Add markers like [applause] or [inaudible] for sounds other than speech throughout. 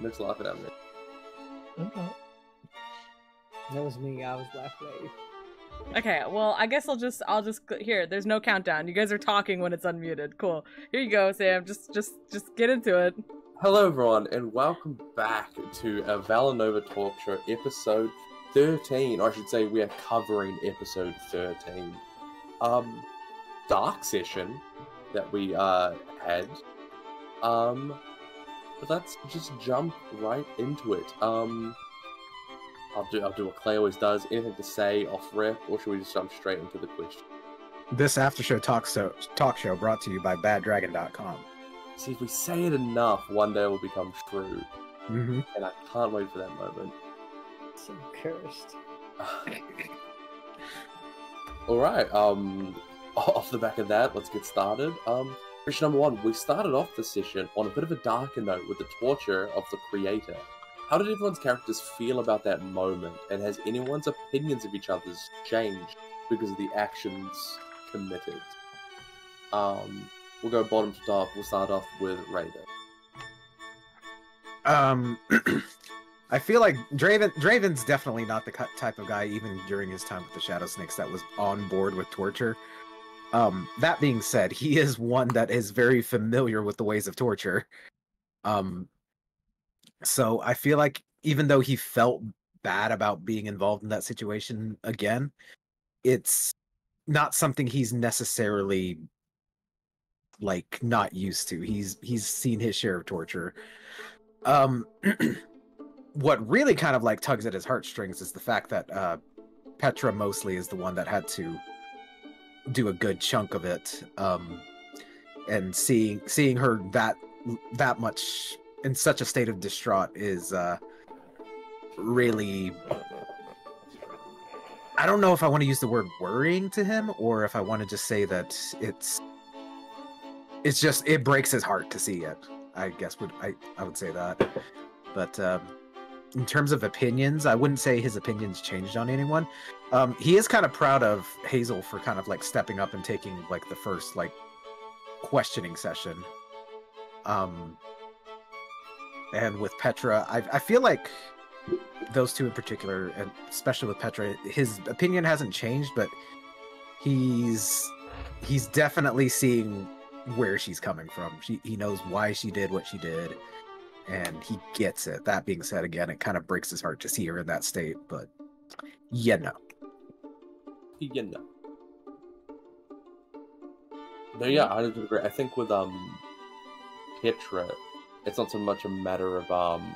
Nick's laughing at me. Okay. That was me. I was laughing at you. Okay, well, I guess I'll just I'll just here. There's no countdown. You guys are talking when it's unmuted. Cool. Here you go, Sam. Just just just get into it. Hello, everyone, and welcome back to a Valinova Talk Show, episode 13. Or I should say, we are covering episode 13. Um, Dark Session that we uh had. Um, but let's just jump right into it. Um, I'll do I'll do what Clay always does. Anything to say off rip, or should we just jump straight into the question? This after show talk show talk show brought to you by BadDragon.com. See, if we say it enough, one day it will become true, Mm-hmm. and I can't wait for that moment. So cursed. [sighs] All right. Um, [laughs] off the back of that, let's get started. Um, question number one: We started off the session on a bit of a darker note with the torture of the creator. How did everyone's characters feel about that moment, and has anyone's opinions of each other's changed because of the actions committed? Um, we'll go bottom to top. We'll start off with Raider. Um, [clears throat] I feel like Draven Draven's definitely not the type of guy, even during his time with the Shadow Snakes, that was on board with torture. Um, that being said, he is one that is very familiar with the ways of torture. Um, so I feel like even though he felt bad about being involved in that situation again, it's not something he's necessarily like not used to. He's he's seen his share of torture. Um [clears throat] what really kind of like tugs at his heartstrings is the fact that uh Petra mostly is the one that had to do a good chunk of it. Um and seeing seeing her that that much in such a state of distraught is uh really I don't know if I want to use the word worrying to him or if I want to just say that it's it's just it breaks his heart to see it. I guess would I I would say that. But um in terms of opinions, I wouldn't say his opinions changed on anyone. Um he is kind of proud of Hazel for kind of like stepping up and taking like the first like questioning session. Um and with Petra, I I feel like those two in particular, and especially with Petra, his opinion hasn't changed, but he's he's definitely seeing where she's coming from. She he knows why she did what she did, and he gets it. That being said, again, it kind of breaks his heart to see her in that state, but yeah, no. You. But yeah, I would agree. I think with um Petra, it's not so much a matter of um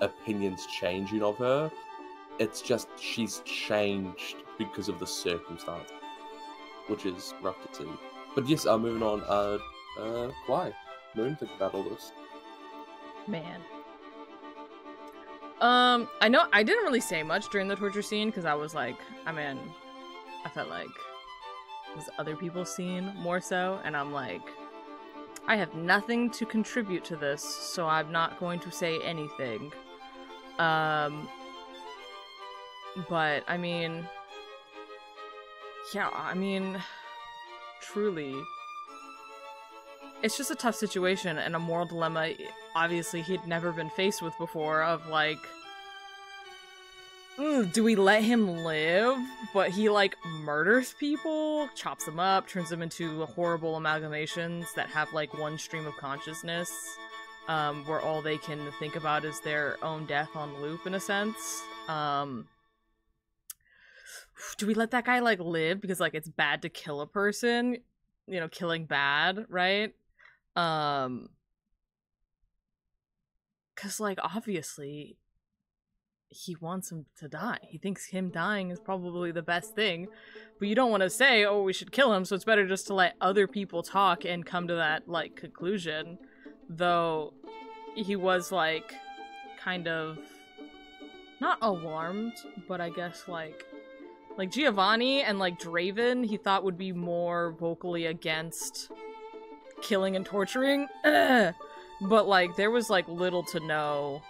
opinions changing of her. It's just she's changed because of the circumstance, which is rough to see. But yes, uh, moving on. Uh, uh, why? Moon, think about all this. Man. Um, I know I didn't really say much during the torture scene because I was like, I mean, I felt like it was other people's scene more so, and I'm like, I have nothing to contribute to this, so I'm not going to say anything. Um, but I mean, yeah, I mean, [sighs] truly, it's just a tough situation and a moral dilemma. Obviously, he'd never been faced with before. Of like, "Ugh, do we let him live? But he like murders people, chops them up, turns them into horrible amalgamations that have like one stream of consciousness, um, where all they can think about is their own death on loop, in a sense. Um, do we let that guy like live because like it's bad to kill a person? You know, killing bad, right? Um, because like obviously he wants him to die. He thinks him dying is probably the best thing. But you don't want to say, "Oh, we should kill him." So it's better just to let other people talk and come to that like conclusion. Though he was like kind of not alarmed, but I guess like like Giovanni and like Draven, he thought would be more vocally against killing and torturing. [clears throat] but like there was like little to no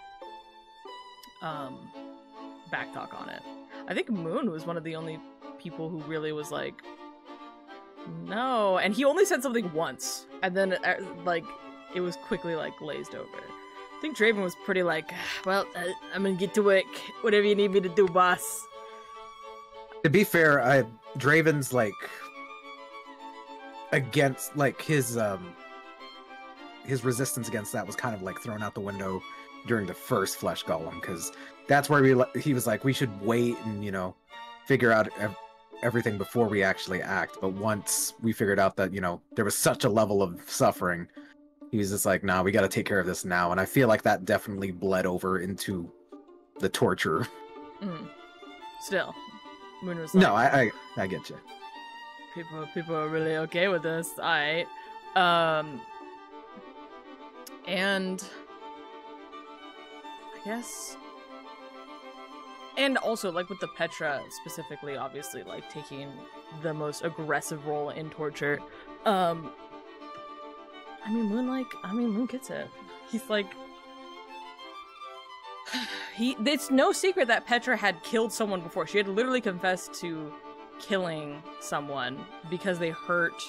um backtalk on it. I think Moon was one of the only people who really was like no, and he only said something once, and then uh, like it was quickly like glazed over. I think Draven was pretty like, well, uh, I'm gonna get to work. Whatever you need me to do, boss. To be fair, I Draven's like against like his um his resistance against that was kind of like thrown out the window during the first flesh golem because that's where we he was like we should wait and you know figure out ev- everything before we actually act. But once we figured out that you know there was such a level of suffering he was just like nah we got to take care of this now. And i feel like that definitely bled over into the torture. Mm. Still, Moon was like, no I, I i get you people people are really okay with this. I um and I guess and also like with the Petra specifically obviously like taking the most aggressive role in torture. Um I mean Moon like I mean Moon gets it. He's like [sighs] he it's no secret that Petra had killed someone before. She had literally confessed to killing someone because they hurt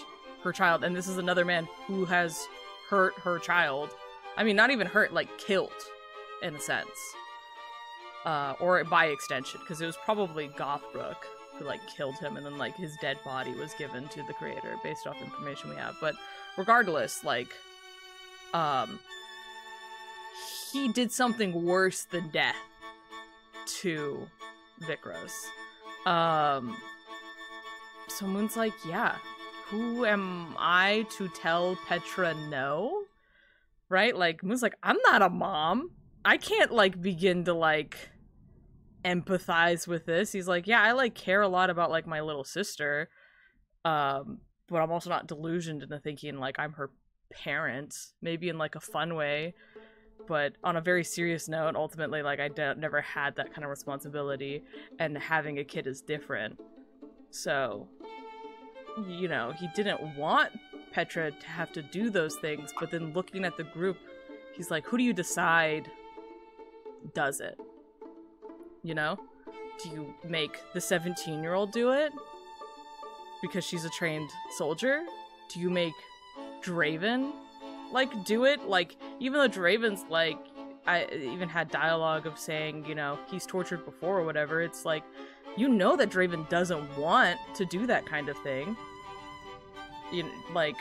her child. And this is another man who has hurt her child. I mean not even hurt like killed in a sense. Uh or by extension because it was probably gothbrook who like killed him and then like his dead body was given to the creator based off information we have. But regardless like um he did something worse than death to Vikros. Um so Moon's like, yeah, who am I to tell Petra no? Right? Like Moon's like, I'm not a mom. I can't like begin to like empathize with this. He's like, yeah, I like care a lot about like my little sister. Um, but I'm also not delusioned into thinking like I'm her parent, maybe in like a fun way. But on a very serious note, ultimately, like I d- never had that kind of responsibility, and having a kid is different. So, you know, he didn't want Petra to have to do those things, but then looking at the group, he's like, who do you decide does it? You know? Do you make the 17 year old do it? Because she's a trained soldier? Do you make Draven, like, do it? Like, even though Draven's, like, I even had dialogue of saying, you know, he's tortured before or whatever, it's like, you know that Draven doesn't want to do that kind of thing. You know, like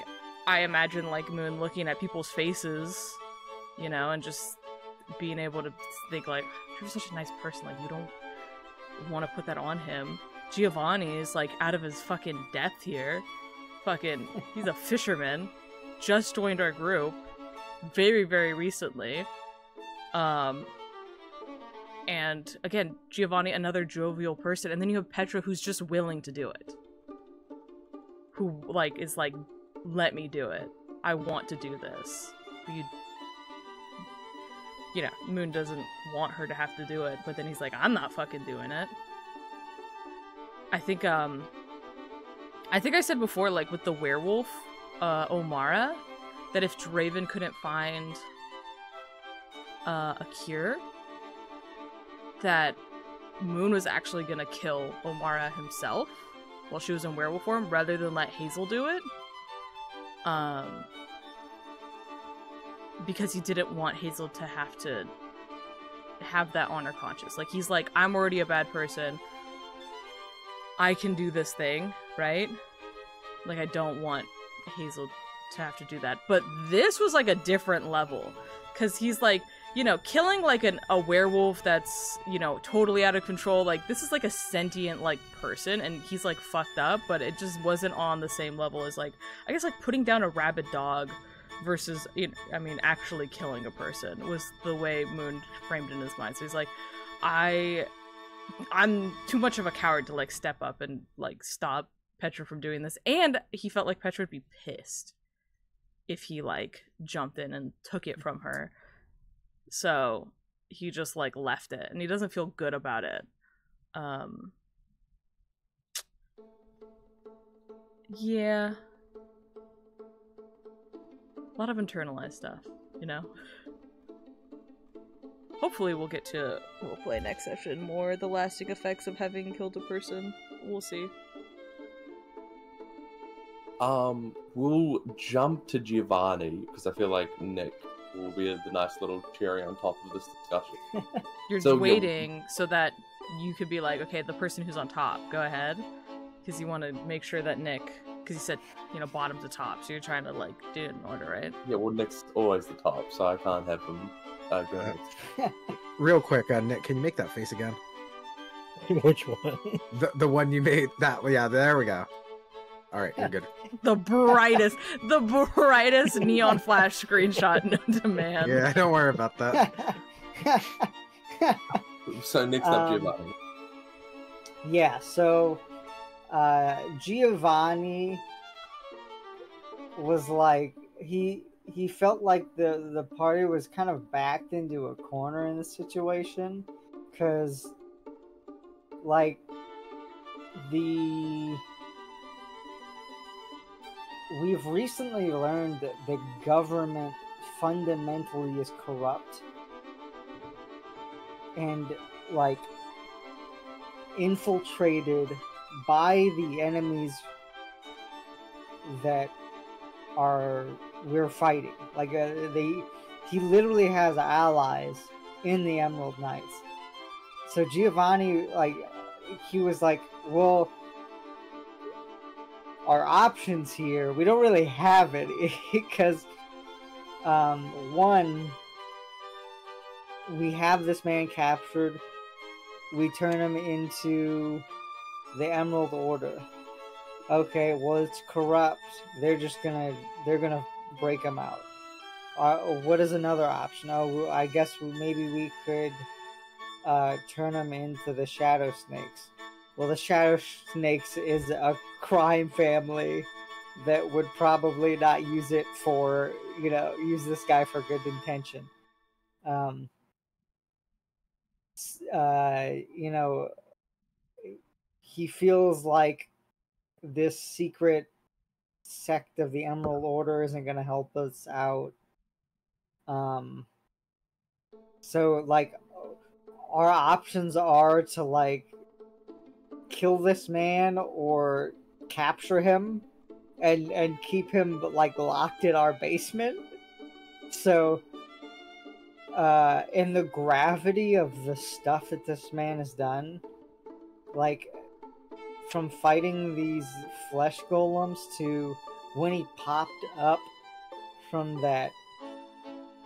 I imagine like Moon looking at people's faces, you know, and just being able to think like you're such a nice person, like you don't want to put that on him. Giovanni is like out of his fucking depth here. Fucking he's a [laughs] fisherman. Just joined our group very, very recently. Um and again, Giovanni, another jovial person, and then you have Petra, who's just willing to do it. Who like is like, let me do it. I want to do this. You, you know, Moon doesn't want her to have to do it, but then he's like, I'm not fucking doing it. I think, um, I think I said before, like with the werewolf, uh, Omara, that if Draven couldn't find uh, a cure, that Moon was actually gonna kill Omara himself while she was in werewolf form rather than let Hazel do it. Um because he didn't want Hazel to have to have that honor conscious. Like he's like, I'm already a bad person. I can do this thing, right? Like I don't want Hazel to have to do that. But this was like a different level. Cause he's like, you know, killing like an a werewolf that's, you know, totally out of control, like this is like a sentient like person and he's like fucked up, but it just wasn't on the same level as like I guess like putting down a rabid dog versus you know, I mean actually killing a person was the way Moon framed in his mind. So he's like I I'm too much of a coward to like step up and like stop Petra from doing this. And he felt like Petra would be pissed if he like jumped in and took it from her. So he just like left it and he doesn't feel good about it. Um Yeah. A lot of internalized stuff, you know? Hopefully we'll get to we'll play next session more the lasting effects of having killed a person. We'll see. Um, we'll jump to Giovanni because I feel like Nick will be the nice little cherry on top of this discussion. [laughs] You're So, yeah. waiting so that you could be like, okay, the person who's on top, go ahead, because you want to make sure that Nick, because you said you know bottom to top, so you're trying to like do it in order, right? Yeah, well, Nick's always the top, so I can't have him uh, go next. [laughs] Real quick, uh, Nick, can you make that face again? [laughs] Which one? The the one you made. That yeah, there we go. All right, you're good. [laughs] The brightest, the brightest neon flash screenshot known to man. Yeah, don't worry about that. [laughs] So next up, Um, Giovanni. yeah, so uh Giovanni was like he he felt like the the party was kind of backed into a corner in the situation cuz like the we've recently learned that the government fundamentally is corrupt. And like infiltrated by the enemies that are we're fighting. Like uh, they he literally has allies in the emerald knights. So giovanni like he was like well our options here we don't really have it [laughs] because um one we have this man captured. We turn him into the emerald order. Okay well it's corrupt. They're just gonna they're gonna break him out. Uh, what is another option? Oh i guess maybe we could uh, turn him into the shadow snakes. Well the shadow snakes is a crime family that would probably not use it for you know use this guy for good intention. Um uh you know he feels like this secret sect of the emerald order isn't going to help us out. Um so like our options are to like kill this man or capture him and and keep him like locked in our basement. So uh in the gravity of the stuff that this man has done like from fighting these flesh golems to when he popped up from that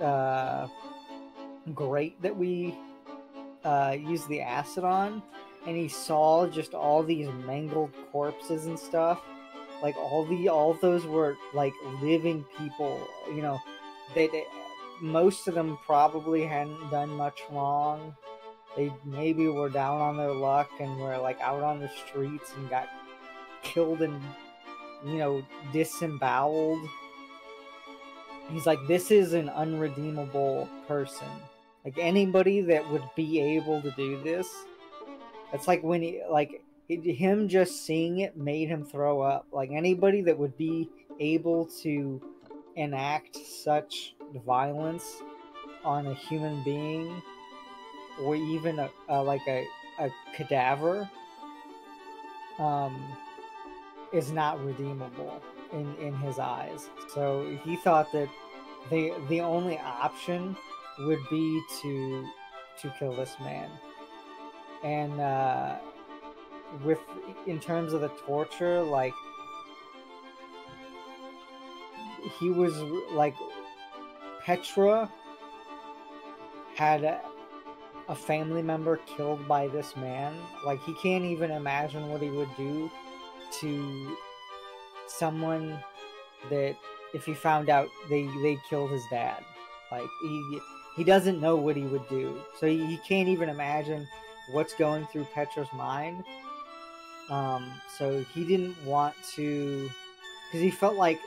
uh grate that we uh used the acid on and he saw just all these mangled corpses and stuff. Like all the all those were like living people you know. They, they most of them probably hadn't done much wrong. They maybe were down on their luck and were like out on the streets and got killed and you know disemboweled. He's like this is an unredeemable person. Like anybody that would be able to do this it's like when he like him just seeing it made him throw up. Like anybody that would be able to enact such violence on a human being or even a, a like a, a cadaver um is not redeemable in in his eyes. So he thought that the the only option would be to to kill this man and uh with in terms of the torture like he was like petra had a, a family member killed by this man. Like he can't even imagine what he would do to someone that if he found out they they killed his dad. Like he he doesn't know what he would do. So he, he can't even imagine what's going through petra's mind. Um so he didn't want to because he felt like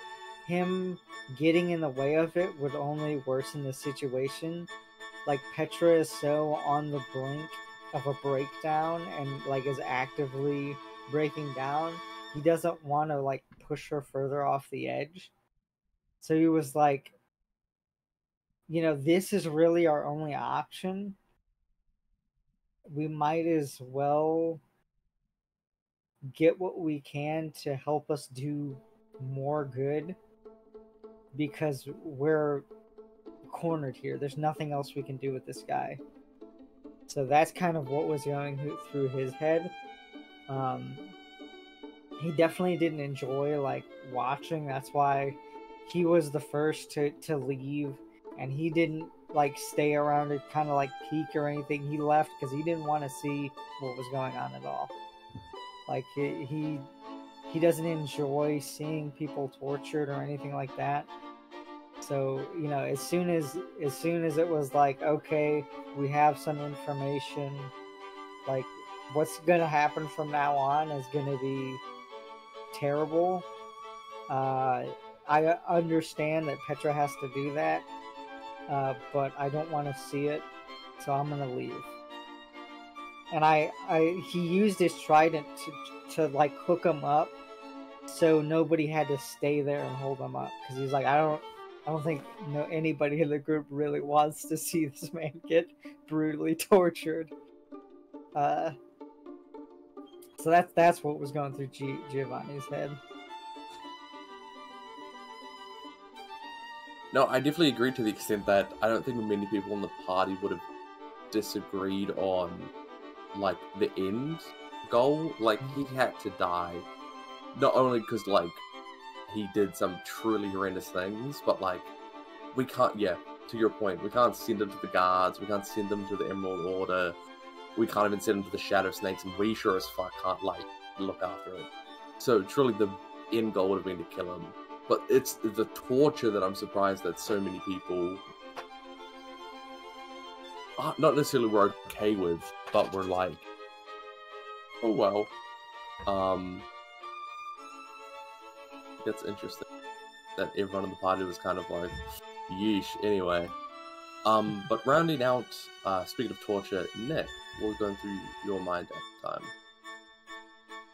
him getting in the way of it would only worsen the situation. Like petra is so on the brink of a breakdown and like is actively breaking down he doesn't want to like push her further off the edge. So he was like you know this is really our only option we might as well get what we can to help us do more good because we're cornered here. There's nothing else we can do with this guy. So that's kind of what was going through his head. Um, he definitely didn't enjoy like watching. That's why he was the first to to leave, and he didn't like stay around to kind of like peek or anything. He left because he didn't want to see what was going on at all. Like he, he he doesn't enjoy seeing people tortured or anything like that. So you know, as soon as as soon as it was like, okay, we have some information, like what's gonna happen from now on is gonna be terrible. Uh, I understand that Petra has to do that, uh, but I don't want to see it, so I'm gonna leave. And I, I, he used his trident to, to like hook him up, so nobody had to stay there and hold him up because he's like, I don't, I don't think no anybody in the group really wants to see this man get brutally tortured. Uh, so that's that's what was going through G- Giovanni's head. No, I definitely agree to the extent that I don't think many people in the party would have disagreed on like the end goal. Like he had to die, not only because like he did some truly horrendous things, but like we can't. Yeah, to your point, we can't send him to the guards. We can't send him to the Emerald Order. We can't even send him to the Shadow Snakes, and we sure as fuck can't like look after it. So truly, the end goal would have been to kill him. But it's the torture that I'm surprised that so many people, not necessarily were okay with, but were like, oh well. Um, that's interesting. That everyone in the party was kind of like, yeesh. Anyway, um, but rounding out, uh, speaking of torture, Nick, what was going through your mind at the time?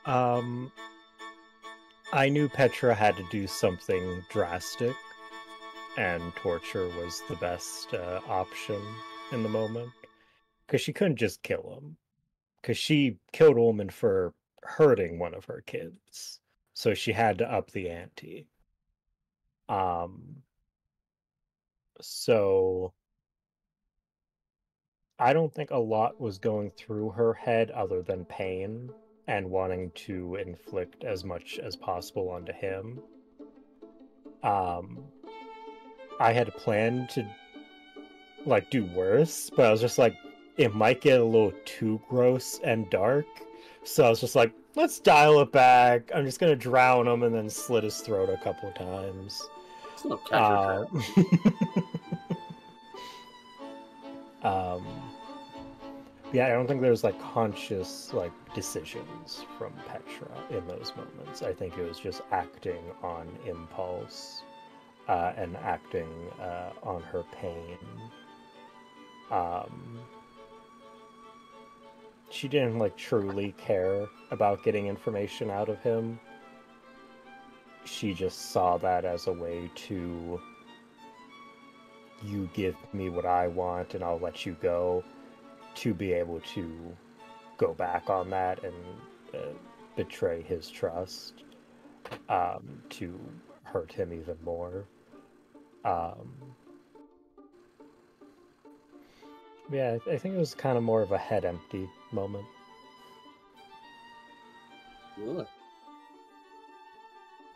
Um, I knew Petra had to do something drastic, and torture was the best uh, option in the moment. Because she couldn't just kill him. Because she killed Ullman for hurting one of her kids. So she had to up the ante. Um, so I don't think a lot was going through her head other than pain and wanting to inflict as much as possible onto him. Um, I had planned to like do worse, but I was just like, it might get a little too gross and dark. So I was just like, let's dial it back. I'm just gonna drown him and then slit his throat a couple times. It's no catcher Uh, [laughs] um, yeah, I don't think there's like conscious like decisions from Petra in those moments. I think it was just acting on impulse uh, and acting uh, on her pain. Um, she didn't like truly care about getting information out of him. She just saw that as a way to you give me what I want and I'll let you go to be able to go back on that and uh, betray his trust um, to hurt him even more. Um, yeah, I- think it was kind of more of a head empty moment. Really?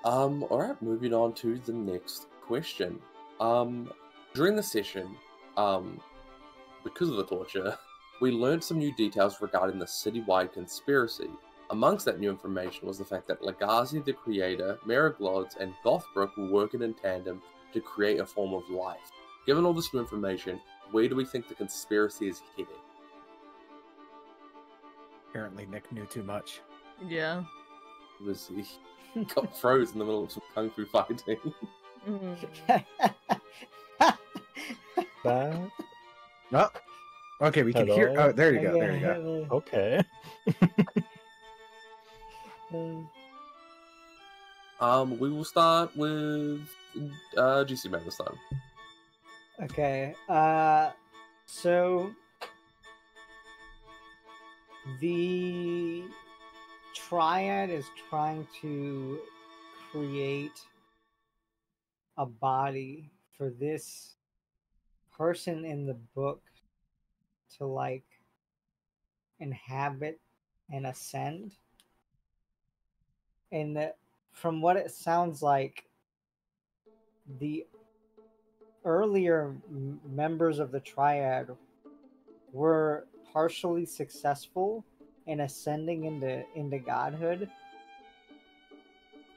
Um, alright, moving on to the next question. Um, during the session, um, because of the torture, [laughs] we learned some new details regarding the citywide conspiracy. Amongst that new information was the fact that Legazi the Creator, Meriglods, and Gothbrook were working in tandem to create a form of life. Given all this new information, where do we think the conspiracy is heading? Apparently, Nick knew too much. Yeah. It was he [laughs] got froze in the middle of some kung fu fighting. Mm. That Oh, okay, we can hear. Oh, there you go. There you go. okay. [laughs] um, we will start with uh, GC Man this time. Okay. Uh, so the triad is trying to create a body for this person in the book to like inhabit and ascend. And from what it sounds like, the earlier members of the triad were partially successful in ascending into into godhood.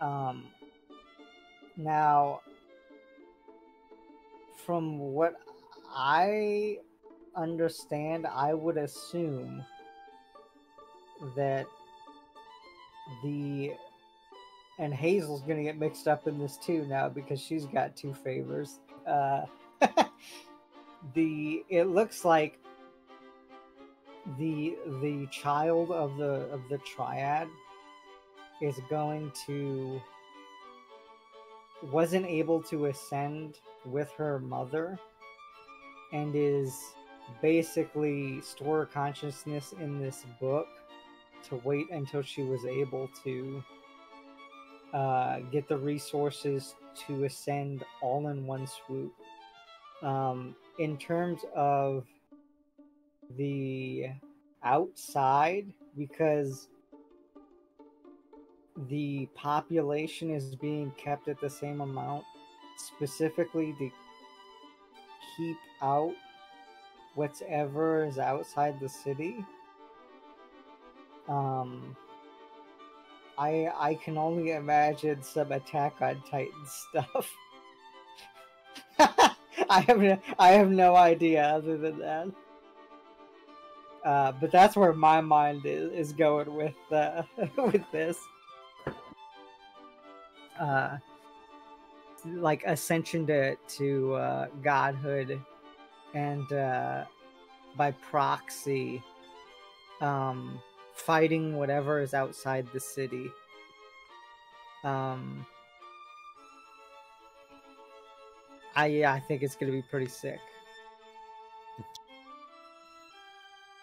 Um, now, from what I understand, I would assume that the and Hazel's gonna get mixed up in this too now because she's got two favors. Uh, [laughs] the it looks like the the child of the of the triad is going to wasn't able to ascend with her mother and is basically store consciousness in this book to wait until she was able to uh, get the resources to ascend all in one swoop. Um, in terms of the outside, because the population is being kept at the same amount, specifically to keep out whatever is outside the city. Um, I I can only imagine some Attack on Titan [laughs] stuff. I have no, I have no idea other than that. Uh, but that's where my mind is, is going with uh, [laughs] with this. Uh, like ascension to to uh, godhood, and uh, by proxy, um, fighting whatever is outside the city. Um, I yeah, I think it's gonna be pretty sick.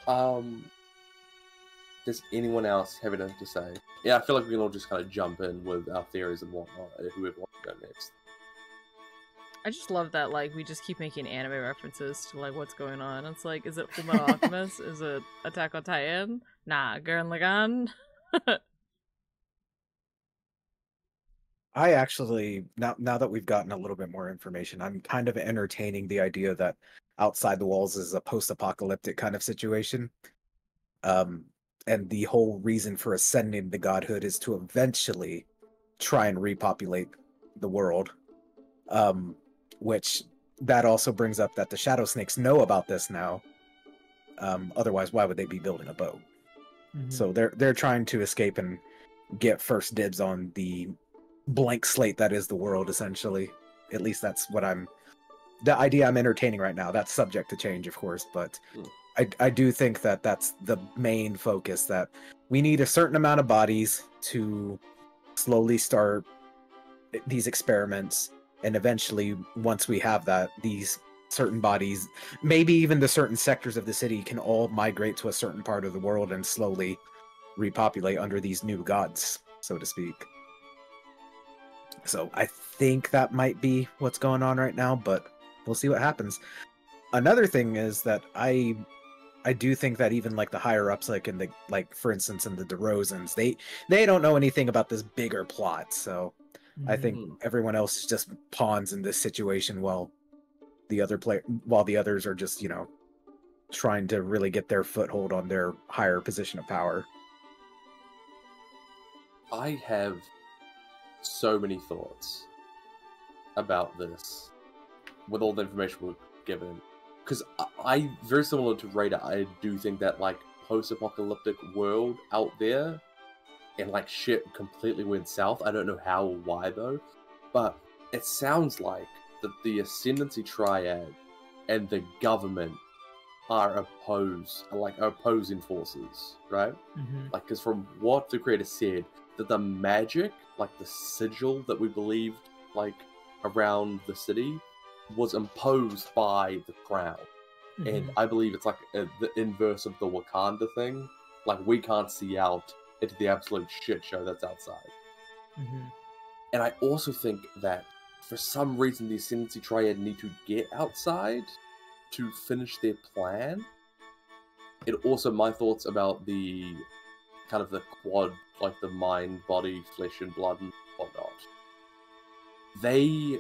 Um, does anyone else have anything to say? Yeah, I feel like we can all just kind of jump in with our theories and whatnot. Whoever wants to go next. I just love that like we just keep making anime references to like what's going on. It's like, is it Fullmetal [laughs] Alchemist? is it Attack on Titan? Nah, Gurren Lagann. [laughs] I actually now now that we've gotten a little bit more information, I'm kind of entertaining the idea that outside the walls is a post-apocalyptic kind of situation. Um, and the whole reason for ascending the godhood is to eventually try and repopulate the world. Um, which that also brings up that the shadow snakes know about this now. Um, otherwise, why would they be building a boat? So they're they're trying to escape and get first dibs on the blank slate that is the world essentially. At least that's what I'm the idea I'm entertaining right now. That's subject to change, of course, but Hmm. I I do think that that's the main focus that we need a certain amount of bodies to slowly start these experiments and eventually once we have that these certain bodies maybe even the certain sectors of the city can all migrate to a certain part of the world and slowly repopulate under these new gods so to speak. So i think that might be what's going on right now but we'll see what happens. Another thing is that i i do think that even like the higher ups like in the like for instance in the DeRozans, they they don't know anything about this bigger plot so I think Mhm. everyone else is just pawns in this situation while the other player while the others are just, you know, trying to really get their foothold on their higher position of power. I have so many thoughts about this with all the information we're given. Because I, I, very similar to Raider, I do think that like post-apocalyptic world out there, and like shit completely went south. I don't know how or why though, but it sounds like that the Ascendancy Triad and the government are opposed, like opposing forces, right? Mhm. like because from what the creator said that the magic like the sigil that we believed like around the city was imposed by the crown and Mhm. i believe it's like uh the inverse of the wakanda thing like we can't see out into the absolute shit show that's outside Mhm. And I also think that for some reason the Ascendancy Triad need to get outside to finish their plan. It also my thoughts about the kind of the quad, like the mind, body, flesh, and blood and whatnot. They,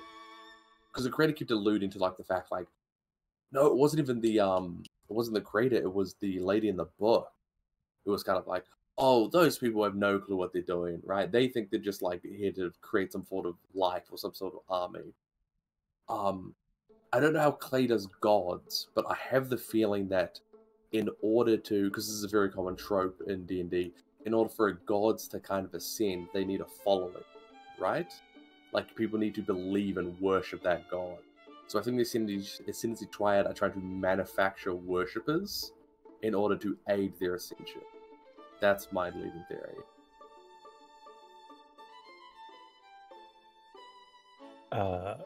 because the creator kept alluding to like the fact like, no, it wasn't even the um, it wasn't the creator, it was the lady in the book. It was kind of like, oh, those people have no clue what they're doing, right? They think they're just like here to create some sort of life or some sort of army. Um, I don't know how Clay does gods, but I have the feeling that in order to, because this is a very common trope in D and D, in order for a gods to kind of ascend, they need a following, right? Like people need to believe and worship that god. So I think the Ascendancy, Triad are trying to manufacture worshippers in order to aid their ascension. That's my leading theory. Uh,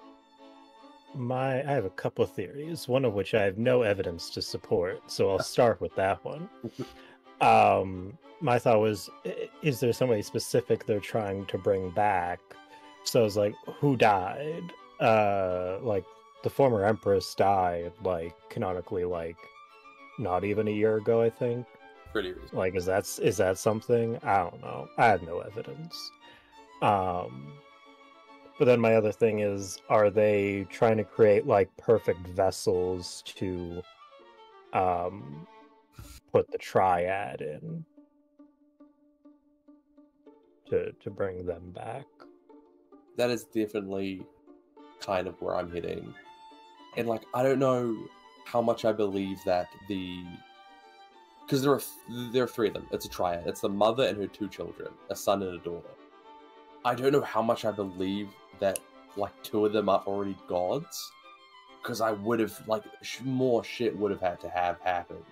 my I have a couple of theories, one of which I have no evidence to support, so I'll [laughs] start with that one. Um, my thought was, is there somebody specific they're trying to bring back? So I was like, who died? Uh, like the former empress died, like canonically, like not even a year ago, I think. Pretty reasonable. Like, is that is that something? I don't know. I have no evidence. Um, but then my other thing is, are they trying to create like perfect vessels to, um, put the triad in to to bring them back? that is definitely kind of where I'm heading. And like I don't know how much I believe that the because there are there are three of them. It's a triad. It's the mother and her two children, a son and a daughter. I don't know how much I believe that like two of them are already gods, because I would have like sh- more shit would have had to have happened.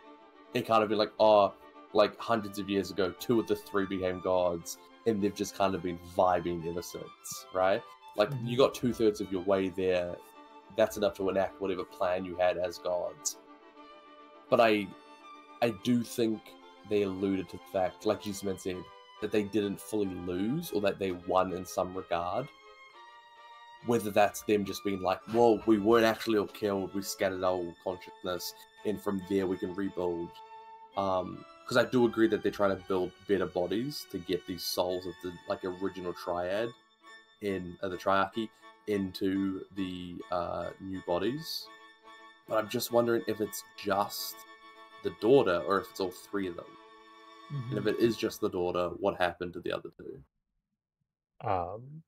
It kind of be like oh, like hundreds of years ago, two of the three became gods, and they've just kind of been vibing ever since, right? Like Mhm. you got two thirds of your way there. That's enough to enact whatever plan you had as gods. But I, I do think they alluded to the fact, like Gizman said, that they didn't fully lose or that they won in some regard. Whether that's them just being like, well, we weren't actually all killed. We scattered our consciousness, and from there we can rebuild." Um, because I do agree that they're trying to build better bodies to get these souls of the like original triad in uh, the triarchy into the uh, new bodies. But I'm just wondering if it's just the daughter or if it's all three of them. And if it is just the daughter, what happened to the other two? Um,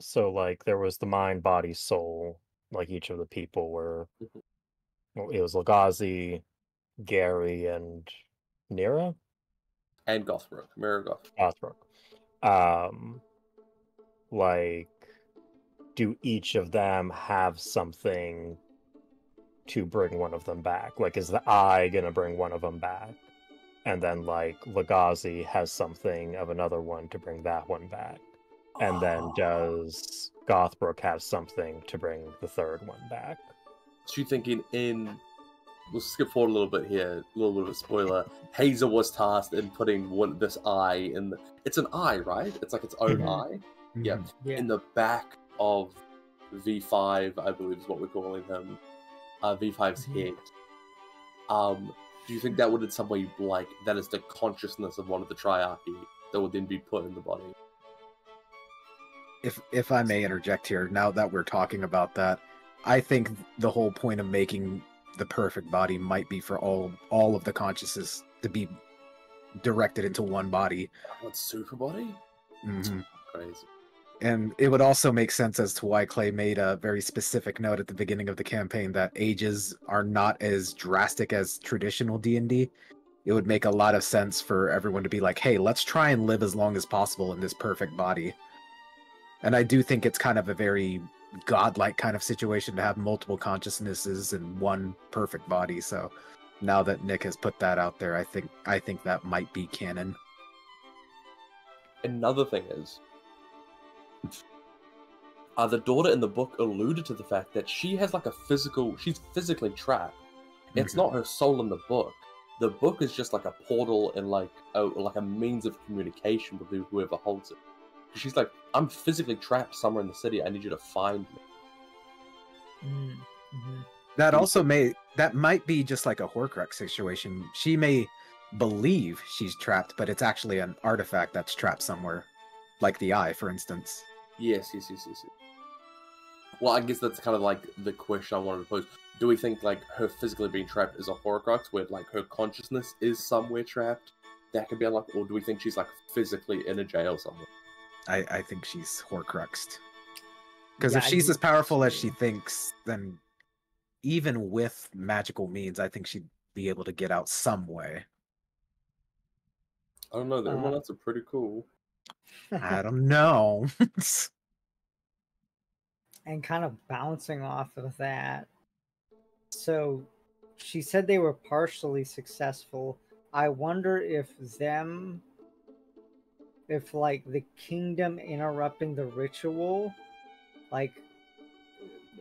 so like there was the mind, body, soul. Like each of the people were. Mhm. well, It was Lagazi, Gary, and Nira. And Gothbrook, Mirror Goth. Gothbrook. Um, like, do each of them have something to bring one of them back? Like, is the eye gonna bring one of them back? And then, like, Lagazi has something of another one to bring that one back. And then, Oh. does Gothbrook have something to bring the third one back? So you thinking in we'll skip forward a little bit here, a little bit of a spoiler. Hazel was tasked in putting one this eye in the it's an eye, right? It's like its own Mhm. eye. Yeah. Yeah. In the back of V five, I believe is what we're calling him. Uh V 5s Mhm. head. Um do you think that would in some way like that is the consciousness of one of the triarchy that would then be put in the body? if if I may interject here, now that we're talking about that, I think the whole point of making the perfect body might be for all all of the consciousness to be directed into one body. What super body? Mhm. Crazy. And it would also make sense as to why Clay made a very specific note at the beginning of the campaign that ages are not as drastic as traditional D&D. It would make a lot of sense for everyone to be like, "Hey, let's try and live as long as possible in this perfect body." And I do think it's kind of a very godlike kind of situation to have multiple consciousnesses in one perfect body. So now that Nick has put that out there, I think I think that might be canon. Another thing is, uh, the daughter in the book alluded to the fact that she has like a physical, she's physically trapped. It's Mhm. not her soul in the book. The book is just like a portal and like a like a means of communication with whoever holds it. She's like, I'm physically trapped somewhere in the city. I need you to find me. Mm, mhm. That also may that might be just like a Horcrux situation. She may believe she's trapped, but it's actually an artifact that's trapped somewhere, like the eye, for instance. Yes, yes, yes, yes. yes. Well, I guess that's kind of like the question I wanted to pose. Do we think like her physically being trapped is a Horcrux, where like her consciousness is somewhere trapped that could be unlocked, or do we think she's like physically in a jail somewhere? I, I think she's Horcruxed. Because if Yeah, I she's as powerful as she thinks, then even with magical means, I think she'd be able to get out some way. I don't know. The Uh, that's a pretty cool. I [laughs] don't know. [laughs] and kind of bouncing off of that. So she said they were partially successful. I wonder if them if like the kingdom interrupting the ritual like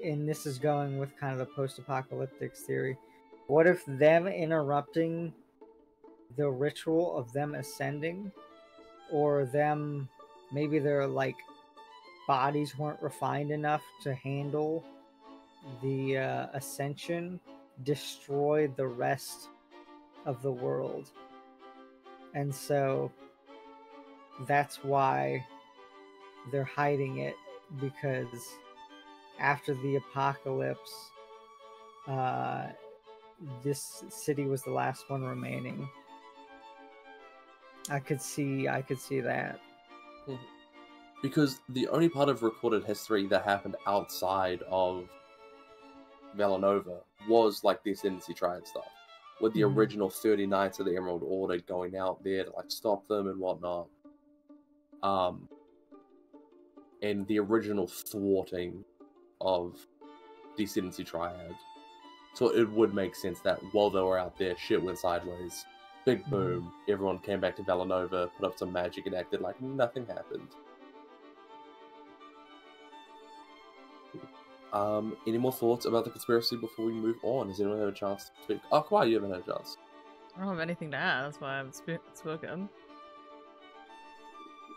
and this is going with kind of the post-apocalyptic theory. What if them interrupting the ritual of them ascending or them maybe their like bodies weren't refined enough to handle the uh, ascension destroyed the rest of the world. And so that's why they're hiding it because after the apocalypse uh this city was the last one remaining i could see i could see that because the only part of recorded history that happened outside of Valinova was like the Ascendancy Triad stuff, with the Mhm. original 30 Knights of the Emerald Order going out there to like stop them and whatnot. Um, and the original thwarting of the Ascendancy Triad. So it would make sense that while they were out there, shit went sideways. Big Mhm. boom. Everyone came back to Valinova, put up some magic, and acted like nothing happened. Um, any more thoughts about the conspiracy before we move on? Has anyone had a chance to speak? Oh, Kowai, you haven't had a chance. I don't have anything to add. That's why I haven't sp- spoken.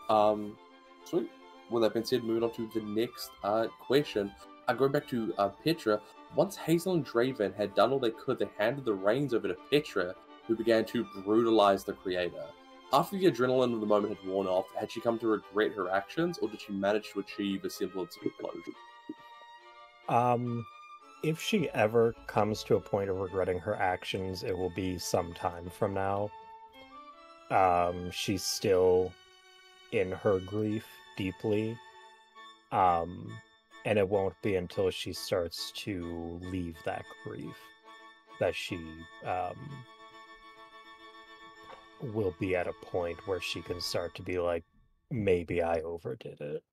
Um, sweet. With that being said, moving on to the next uh, question. I go back to uh, Petra. Once Hazel and Draven had done all they could, they handed the reins over to Petra, who began to brutalize the creator. After the adrenaline of the moment had worn off, had she come to regret her actions, or did she manage to achieve a semblance of closure? Um, if she ever comes to a point of regretting her actions, it will be some time from now. Um, she's still in her grief deeply. Um, and it won't be until she starts to leave that grief that she um will be at a point where she can start to be like maybe I overdid it.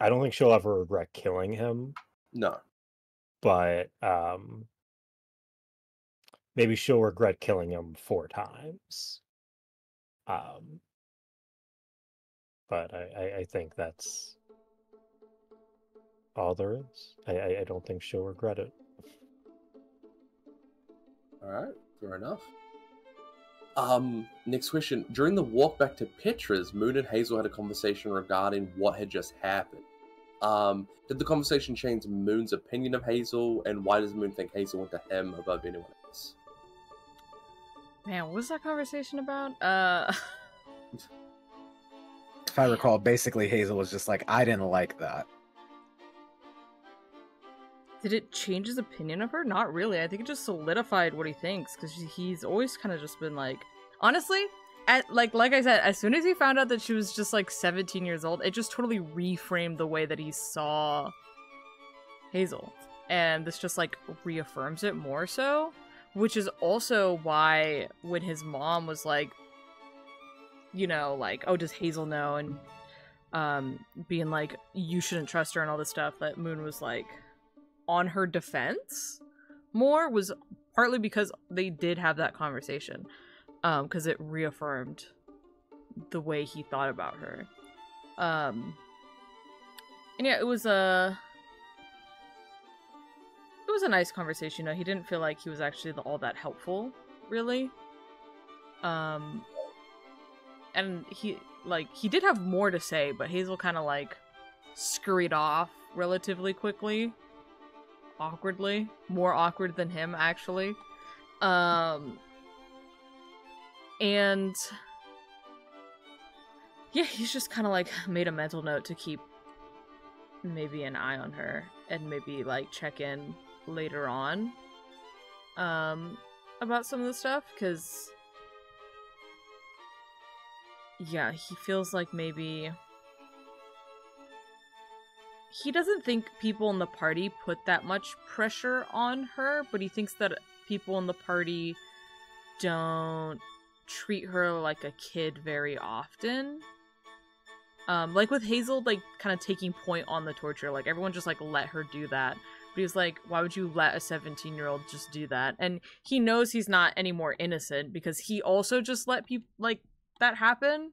I don't think she'll ever regret killing him, No. but um maybe she'll regret killing him four times um but i i, I think that's all there is I, I i don't think she'll regret it Alright, fair enough. Um, next question. During the walk back to Petra's, Moon and Hazel had a conversation regarding what had just happened. Um, did the conversation change Moon's opinion of Hazel, and why does Moon think Hazel went to him above anyone else? Man, what was that conversation about? Uh, [laughs] if I recall, basically Hazel was just like, I didn't like that. Did it change his opinion of her? Not really. I think it just solidified what he thinks because he's always kind of just been like, honestly, at like like I said, as soon as he found out that she was just like 17 years old, it just totally reframed the way that he saw Hazel, and this just like reaffirms it more so. Which is also why when his mom was like, you know, like, oh, does Hazel know? And um, being like, you shouldn't trust her and all this stuff, that Moon was like on her defense more was partly because they did have that conversation um because it reaffirmed the way he thought about her. Um and yeah it was a it was a nice conversation you know he didn't feel like he was actually all that helpful really. Um and he like he did have more to say, but Hazel kind of like scurried off relatively quickly, awkwardly, more awkward than him actually. Um, and yeah, he's just kind of like [laughs] made a mental note to keep maybe an eye on her and maybe like check in later on um about some of the stuff because yeah he feels like maybe he doesn't think people in the party put that much pressure on her but he thinks that people in the party don't treat her like a kid very often. Um like with hazel like kind of taking point on the torture like everyone just like let her do that. But he's like why would you let a 17 year old just do that? And he knows he's not any more innocent because he also just let people like that happen.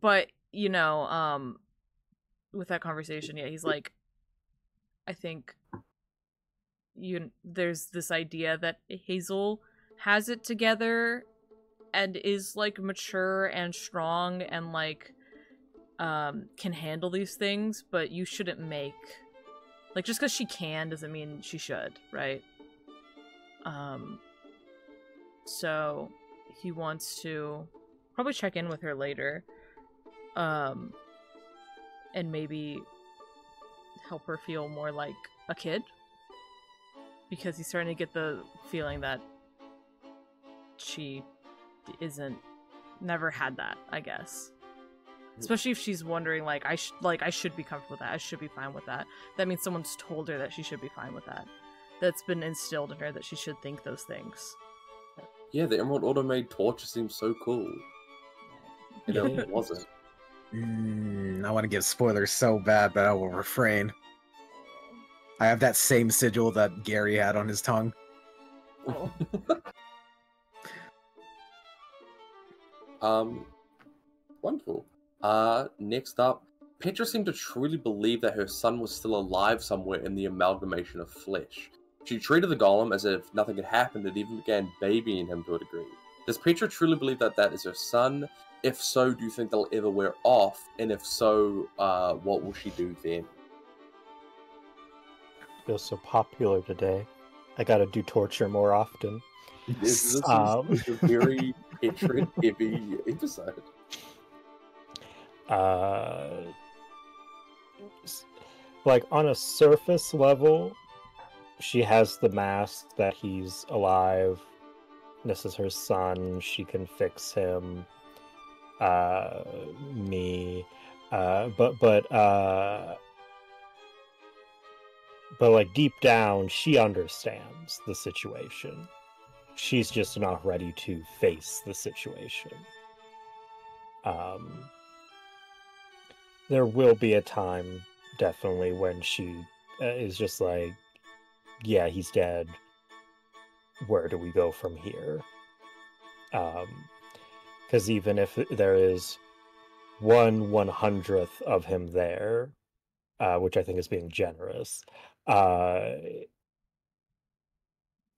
But you know um with that conversation yeah he's like i think you there's this idea that hazel has it together and is like mature and strong and like um can handle these things but you shouldn't make like just because she can doesn't mean she should right? Um so he wants to probably check in with her later. Um and maybe help her feel more like a kid? Because he's starting to get the feeling that she isn't never had that i guess. Hmm. Especially if she's wondering like i should like i should be comfortable with that i should be fine with that. That means someone's told her that she should be fine with that. That's been instilled in her that she should think those things. Yeah, the Emerald Order made torture seem so cool. You know, it wasn't. Mm, I want to give spoilers so bad, but I will refrain. I have that same sigil that Gary had on his tongue. Oh. [laughs] Um, wonderful. Uh, next up, Petra seemed to truly believe that her son was still alive somewhere in the amalgamation of flesh. She treated the golem as if nothing had happened and even began babying him to a degree. Does Petra truly believe that that is her son? If so, do you think they'll ever wear off? And if so, uh, what will she do then? Feels so popular today. I gotta do torture more often. This, this is Um. a very [laughs] Petra heavy episode. uh like on a surface level she has the mask that he's alive this is her son she can fix him uh me uh but but uh but like deep down she understands the situation. She's just not ready to face the situation. Um there will be a time definitely when she uh, is just like yeah he's dead. Where do we go from here? Um because even if there is one one hundredth of him there uh which i think is being generous uh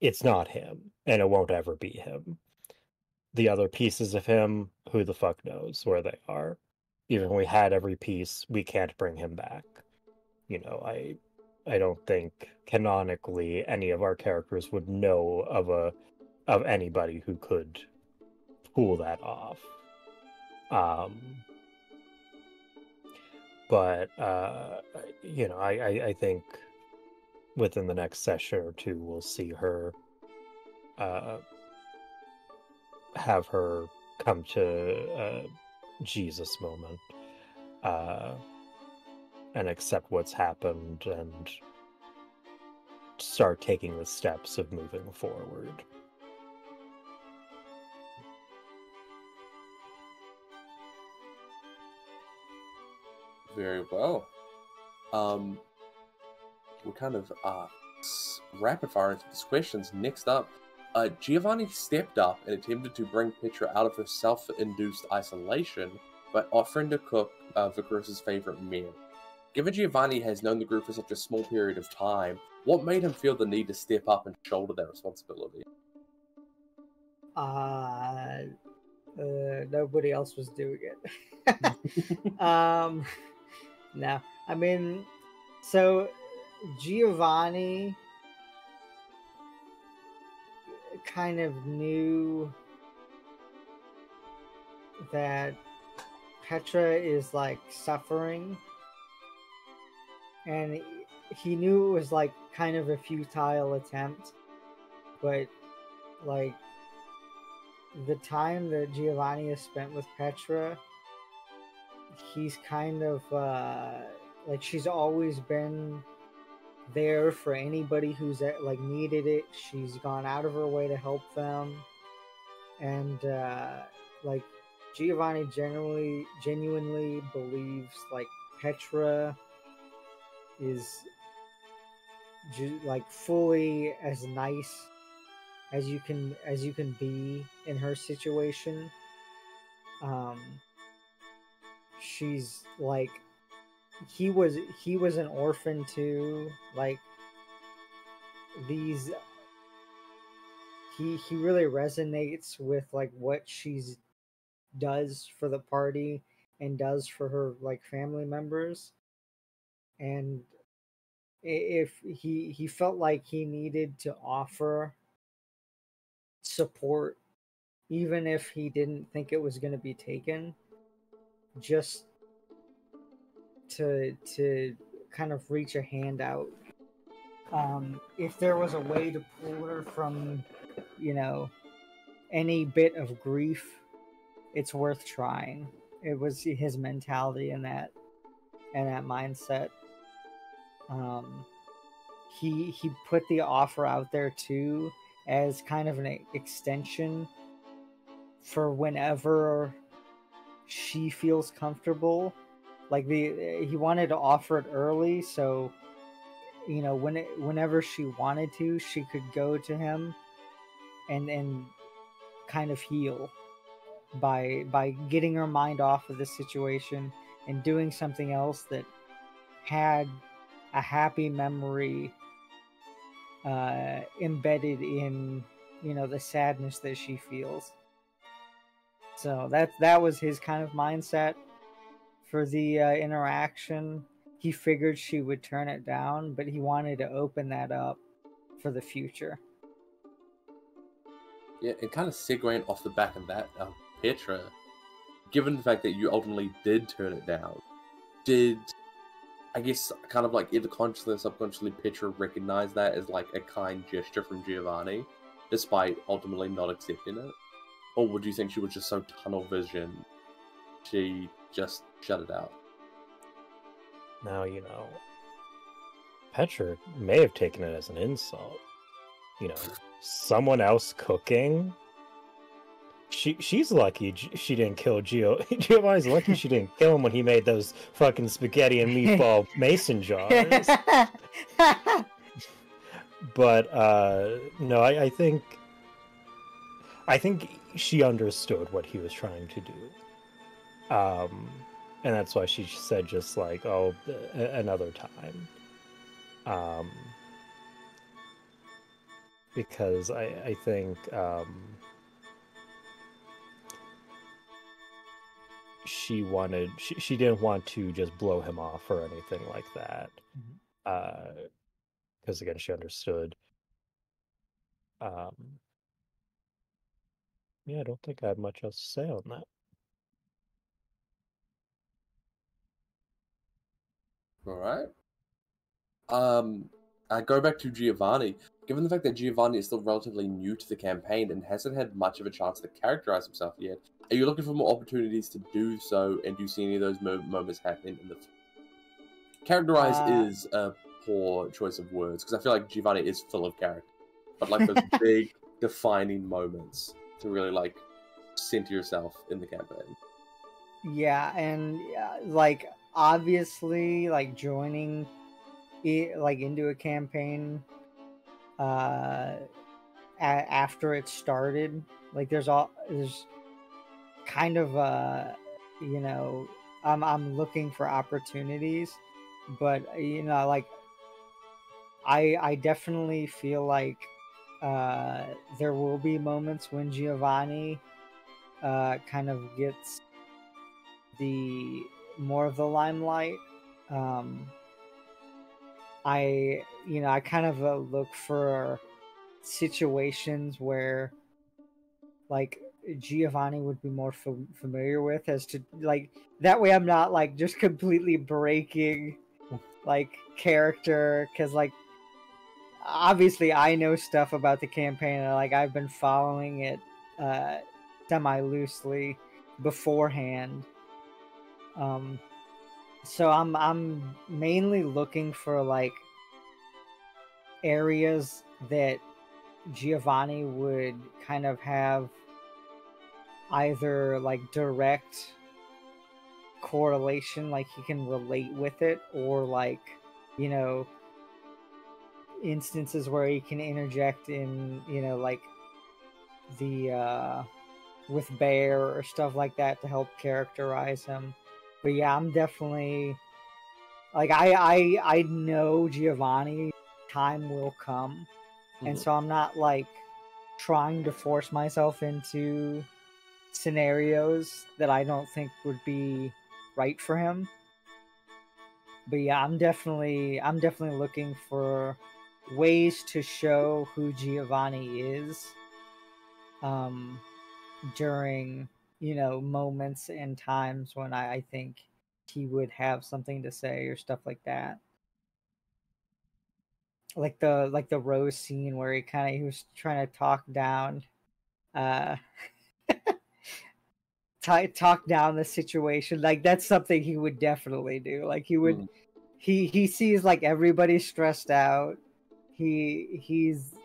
it's not him and it won't ever be him the other pieces of him who the fuck knows where they are even when we had every piece, we can't bring him back. You know, I I don't think canonically any of our characters would know of a of anybody who could pull that off. Um but uh you know, I, I, I think within the next session or two we'll see her uh have her come to uh Jesus moment uh, and accept what's happened and start taking the steps of moving forward. Very well. Um, we're kind of uh, rapid fire into these questions. Next up, uh, Giovanni stepped up and attempted to bring Petra out of her self-induced isolation by offering to cook uh, Vicarus's favorite meal. Given Giovanni has known the group for such a small period of time, what made him feel the need to step up and shoulder that responsibility? Uh, uh, nobody else was doing it. [laughs] [laughs] um, no, I mean, so Giovanni kind of knew that Petra is like suffering, and he- knew it was like kind of a futile attempt, but like the time that Giovanni has spent with Petra, he's kind of uh like she's always been there for anybody who's uh, like needed it. She's gone out of her way to help them, and uh like Giovanni genuinely genuinely believes like Petra is ju- like fully as nice as you can as you can be in her situation um she's like he was he was an orphan too like these he he really resonates with like what she's does for the party and does for her like family members. And if he he felt like he needed to offer support even if he didn't think it was going to be taken just to to kind of reach a hand out. Um if there was a way to pull her from you know any bit of grief it's worth trying. It was his mentality in that and that mindset. Um he he put the offer out there too as kind of an extension for whenever she feels comfortable. Like the he wanted to offer it early so you know when it, whenever she wanted to she could go to him and and kind of heal by by getting her mind off of the situation and doing something else that had a happy memory uh embedded in you know the sadness that she feels so that that was his kind of mindset for the uh, interaction. He figured she would turn it down but he wanted to open that up for the future. Yeah, and kind of segueing off the back of that, um, Petra, given the fact that you ultimately did turn it down, did I guess kind of like either consciously or subconsciously Petra recognize that as like a kind gesture from Giovanni, despite ultimately not accepting it? Or would you think she was just so tunnel vision she just shut it out? Now, you know, Petra may have taken it as an insult. You know, someone else cooking. She she's lucky she didn't kill Gio. [laughs] Giovanni's lucky she didn't kill him when he made those fucking spaghetti and meatball [laughs] mason jars. [laughs] But uh no, I, I think I think she understood what he was trying to do. Um and that's why she said just like, "Oh, another time." Um because I I think um she wanted she, she didn't want to just blow him off or anything like that. Mhm. Uh because again she understood um yeah, I don't think I have much else to say on that. All right. Um, I go back to Giovanni. Given the fact that Giovanni is still relatively new to the campaign and hasn't had much of a chance to characterize himself yet, are you looking for more opportunities to do so? And do you see any of those mo- moments happening in the characterize Uh, is a poor choice of words because I feel like Giovanni is full of character, but like those [laughs] big defining moments to really like center yourself in the campaign. Yeah, and uh, like obviously, like joining it like into a campaign uh a- after it started, like there's all there's kind of uh you know I'm I'm looking for opportunities, but you know like I I definitely feel like uh there will be moments when Giovanni uh, kind of gets the more of the limelight. Um, I, you know, I kind of uh, look for situations where, like, Giovanni would be more fam- familiar with, as to like that way. I'm not like just completely breaking like character because like obviously I know stuff about the campaign like I've been following it uh semi loosely beforehand. Um so I'm I'm mainly looking for like areas that Giovanni would kind of have either like direct correlation like he can relate with it or like you know instances where he can interject in you know like the uh with bear or stuff like that to help characterize him. But yeah i'm definitely like i i i know giovanni time will come. And Mhm. so i'm not like trying to force myself into scenarios that i don't think would be right for him. But yeah i'm definitely i'm definitely looking for ways to show who giovanni is um during you know moments and times when i, I think he would have something to say or stuff like that. Like the like the rose scene where he kind of he was trying to talk down uh [laughs] ti- talk down the situation. Like that's something he would definitely do. Like he would Mm. he he sees like everybody stressed out he he's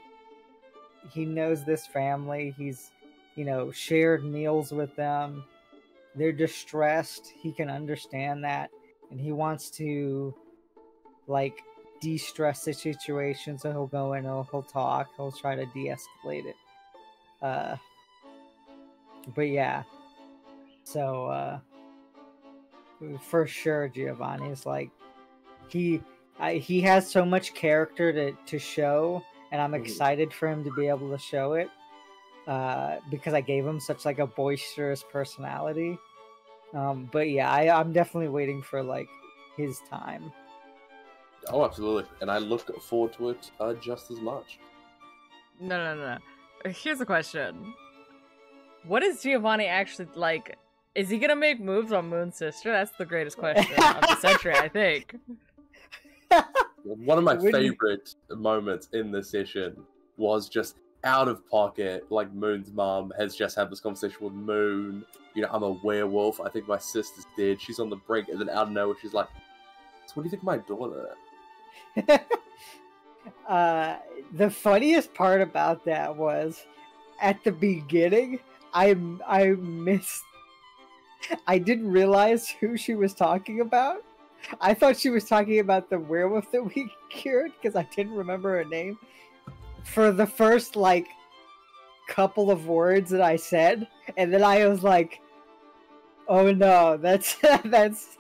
he knows this family. He's you know shared meals with them. They're distressed. He can understand that. And he wants to like de-stress the situation. So he'll go in he'll, he'll talk. He'll try to de-escalate it. Uh but yeah. So uh for sure giovanni is like he I, he has so much character to to show and i'm Mhm. excited for him to be able to show it uh because i gave him such like a boisterous personality um but yeah I, i'm definitely waiting for like his time Oh, absolutely. And I look forward to it uh, just as much. No, no, no, no. Here's a question. What is Giovanni actually like? Is he gonna make moves on Moon sister? That's the greatest question of the century, I [laughs] think. One of my favorite moments in the session was just out of pocket. Like Moon's mom has just had this conversation with Moon. You know, I'm a werewolf. I think my sister's dead. She's on the brink, and then out of nowhere, she's like, "So what do you think of my daughter?" [laughs] uh, the funniest part about that was at the beginning, I I missed. I didn't realize who she was talking about. I thought she was talking about the werewolf that we [laughs] cured because I didn't remember her name. For the first like couple of words that I said, and then I was like, "Oh no, that's [laughs] that's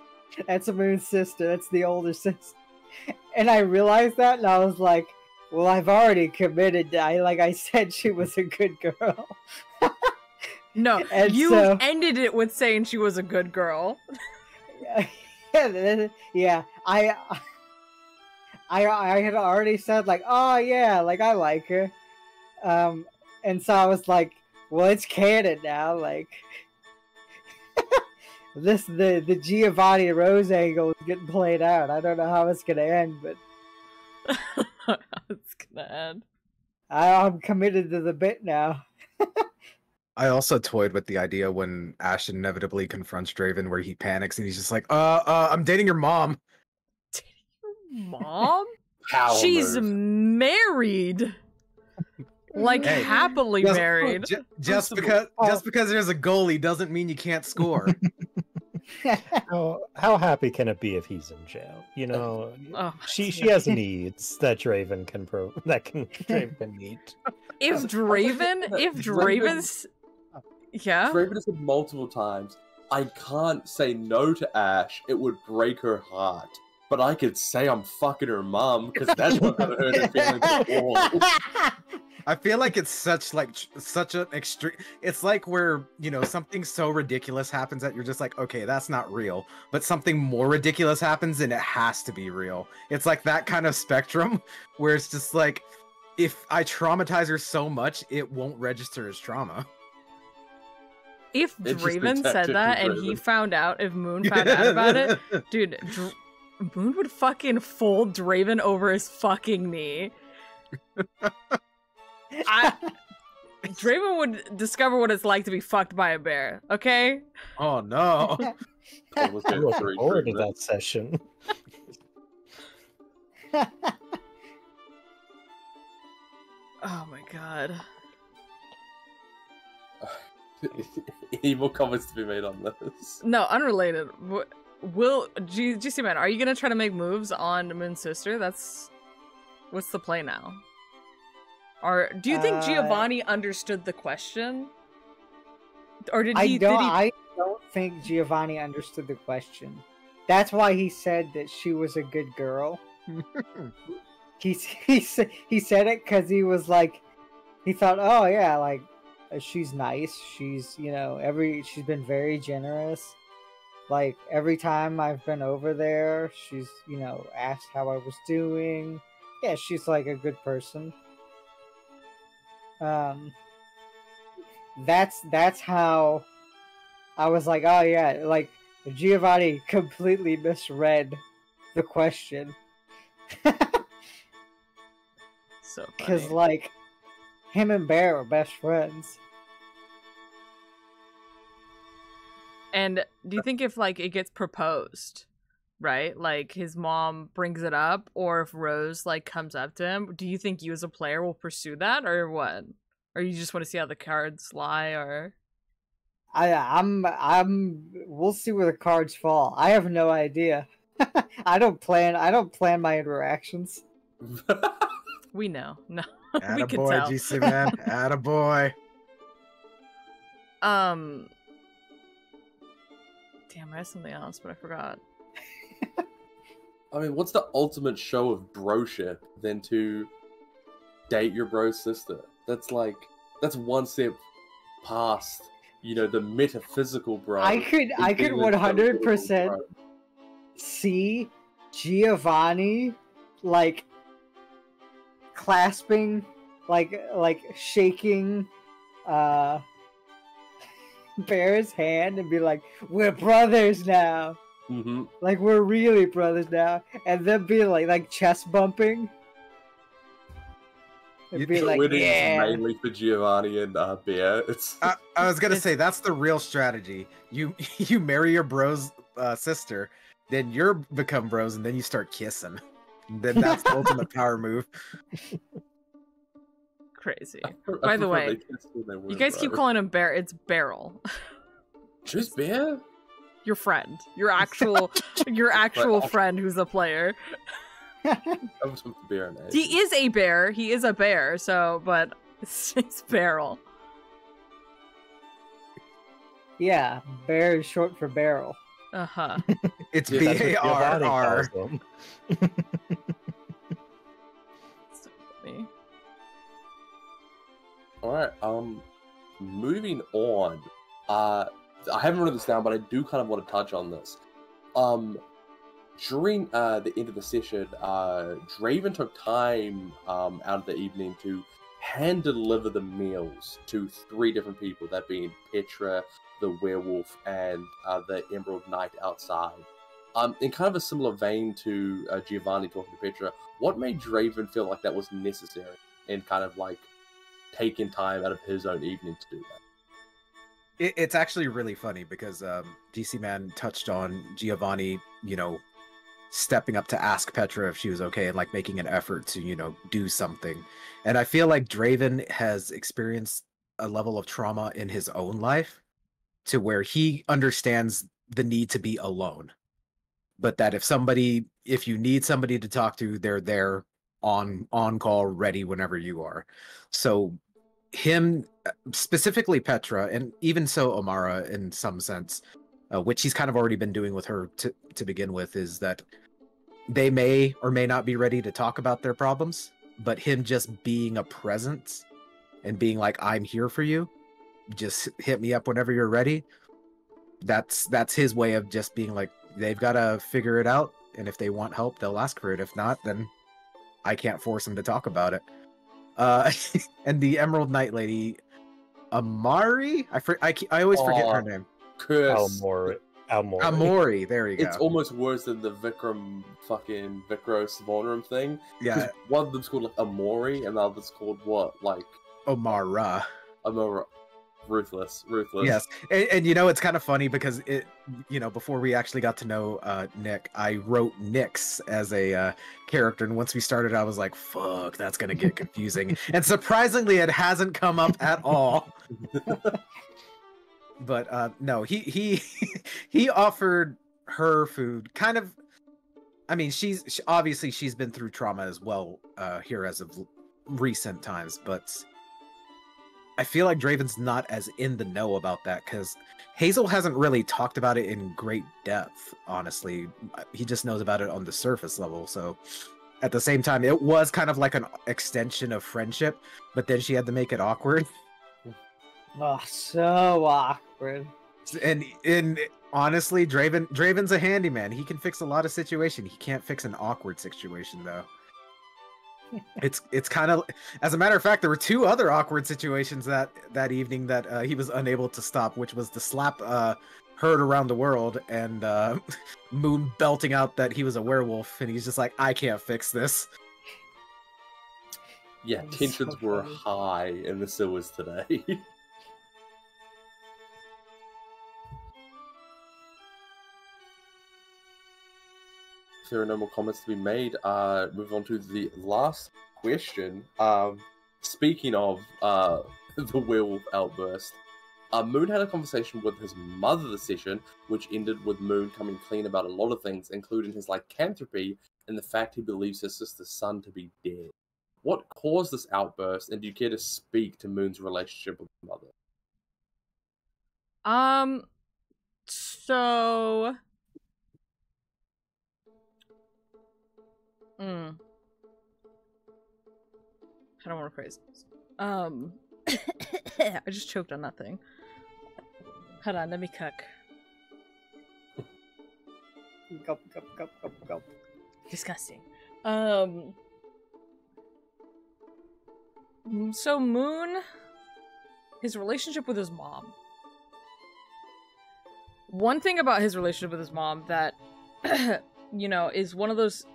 that's a moon sister. That's the older [laughs] sister." and I realized that, and I was like, "Well, I've already committed. I like I said she was a good girl." No, And you so- ended it with saying she was a good girl. [laughs] yeah, I, I, I had already said like, "Oh yeah, like I like her," um, and so I was like, "Well, it's canon now." Like, [laughs] this the the Giovanni Rose angle is getting played out. I don't know how it's gonna end, but [laughs] it's gonna end. I, I'm committed to the bit now. I also toyed with the idea when Ash inevitably confronts Draven, where he panics and he's just like, "Uh, uh, I'm dating your mom." [laughs] Mom? She's married. Like Hey, happily Just, married. ju- [laughs] just because all- just because there's a goalie doesn't mean you can't score. [laughs] How how happy can it be if he's in jail? You know, Oh, she she has needs that Draven can pro that can Draven can meet. if Draven, if Draven's, yeah, Draven has said multiple times, I can't say no to Ash. It would break her heart. But I could say I'm fucking her mom because that's what I've heard her feeling before. [laughs] I feel like it's such like such an extreme. It's like where you know something so ridiculous happens that you're just like, okay, that's not real. But something more ridiculous happens and it has to be real. It's like that kind of spectrum where it's just like, if I traumatize her so much, it won't register as trauma. If It's Draven said that and he found out, if Moon found out about it, [laughs] dude, Dr- Moon would fucking fold Draven over his fucking knee. I, Draven would discover what it's like to be fucked by a bear. Okay, oh no. I'm getting looking forward to that session. [laughs] oh my god. [laughs] Any more comments to be made on this? No, unrelated. Will G- GC man, are you gonna try to make moves on Moon sister? That's what's the play now? Or do you think Uh, Giovanni understood the question? Or did I he? don't. did he... I don't think Giovanni understood the question. That's why he said that she was a good girl. [laughs] he he said he said it because he was like, he thought, oh yeah, like she's nice. She's you know every she's been very generous. Like every time I've been over there, she's you know asked how I was doing. Yeah, she's like a good person. Um, that's that's how I was like, oh yeah, like Giovanni completely misread the question [laughs] so because like him and Bear are best friends. And do you think if like it gets proposed, right? Like his mom brings it up, or if Rose like comes up to him, do you think you as a player will pursue that, or what? Or you just want to see how the cards lie, or I I'm I'm we'll see where the cards fall. I have no idea. [laughs] I don't plan I don't plan my interactions. we know? [laughs] No, [laughs] Attaboy, tell. GC [laughs] man. Attaboy. Um. Damn, I had something else, but I forgot. [laughs] I mean, what's the ultimate show of broship than to date your bro's sister? That's like that's one step past, you know, the metaphysical bro. I could I could being one a hundred physical percent see Giovanni like clasping like like shaking uh [laughs] Bear's hand and be like, We're brothers now. Mhm. Like we're really brothers now. And then be like like chest bumping. And You be like, yeah. mainly for Giovanni and uh, Bear. It's I, I was gonna say that's the real strategy. You [laughs] you marry your bro's uh, sister, then you're become bros, and then you start kissing. Then that's the ultimate power move. [laughs] Crazy. I By the way, they kissed when they You guys keep bro. calling him Bear. It's Beryl. [laughs] Just Bear? Your friend. Your [laughs] actual your actual friend who's a player. I with the bear name. He is a bear. He is a bear, so but it's, it's Beryl. Yeah, bear is short for barrel. Uh-huh. [laughs] It's Yeah, B that's what A R Giovanni R. calls them. [laughs] So funny. All right. Um, moving on. Uh, I haven't written this down, but I do kind of want to touch on this. Um, during uh the end of the session, uh, Draven took time um out of the evening to hand deliver the meals to three different people. That being Petra, the werewolf, and uh, the Emerald Knight outside. Um, in kind of a similar vein to uh, Giovanni talking to Petra, what made Draven feel like that was necessary and kind of like taking time out of his own evening to do that. It, it's actually really funny because um, GC Man touched on Giovanni, you know, stepping up to ask Petra if she was okay and like making an effort to, you know, do something. And I feel like Draven has experienced a level of trauma in his own life to where he understands the need to be alone. But that if somebody, if you need somebody to talk to, they're there on on call, ready whenever you are. So him specifically Petra, and even so Amara in some sense, uh, which he's kind of already been doing with her to, to begin with, is that they may or may not be ready to talk about their problems, but him just being a presence and being like, "I'm here for you. Just hit me up whenever you're ready." That's that's his way of just being like, they've got to figure it out, and if they want help, they'll ask for it. If not, then I can't force them to talk about it. Uh, [laughs] and the Emerald Knight lady, Amari, I for, I, I always forget her name. Curse. Almor Almor. Amori, there you go. It's almost worse than the Vikram fucking Vikros Vornum thing. yeah, One of them's called like Amori, and the other's called what? Like Omara. Amora. Ruthless. Ruthless. Yes, and, and you know it's kind of funny because it, you know, before we actually got to know uh, Nick, I wrote Nyx as a uh, character, and once we started, I was like, "Fuck, that's gonna get confusing." [laughs] and surprisingly, it hasn't come up at all. [laughs] but uh, no, he he [laughs] he offered her food, kind of. I mean, she's she, obviously she's been through trauma as well uh, here as of recent times, but I feel like Draven's not as in the know about that because Hazel hasn't really talked about it in great depth. Honestly, he just knows about it on the surface level. So, at the same time, it was kind of like an extension of friendship, but then she had to make it awkward. [laughs] Oh, so awkward. And and honestly, Draven Draven's a handyman. He can fix a lot of situation. He can't fix an awkward situation though. It's it's kind of as a matter of fact there were two other awkward situations that that evening that uh, he was unable to stop which was the slap uh heard around the world and uh [laughs] moon belting out that he was a werewolf and he's just like i can't fix this Yeah, tensions so were high in the sewers today. [laughs] there are no more comments to be made, uh, move on to the last question. Um, speaking of uh, [laughs] the werewolf outburst, uh, Moon had a conversation with his mother this session, which ended with Moon coming clean about a lot of things, including his lycanthropy and the fact he believes his sister's son to be dead. What caused this outburst, and do you care to speak to Moon's relationship with mother? Um, so. Mm. I don't want to phrase. Um, [coughs] I just choked on that thing. Hold on, let me cook. Gulp, gulp, gulp, gulp, gulp. Disgusting. Um. So Moon, his relationship with his mom. One thing about his relationship with his mom that, [coughs] you know, is one of those.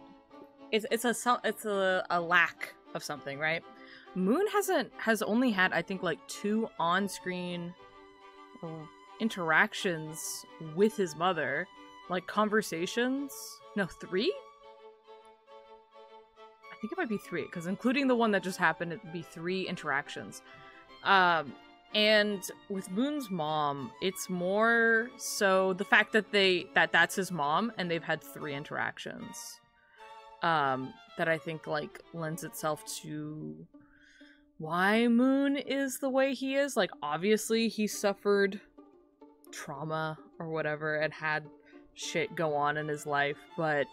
It's it's a it's a, a lack of something, right? Moon hasn't has only had I think like two on screen interactions with his mother, like conversations. No, three. I think it might be three, because including the one that just happened, it'd be three interactions. Um, and with Moon's mom, it's more so the fact that they that that's his mom and they've had three interactions. Um, that I think like lends itself to why Moon is the way he is. Like obviously he suffered trauma or whatever and had shit go on in his life, but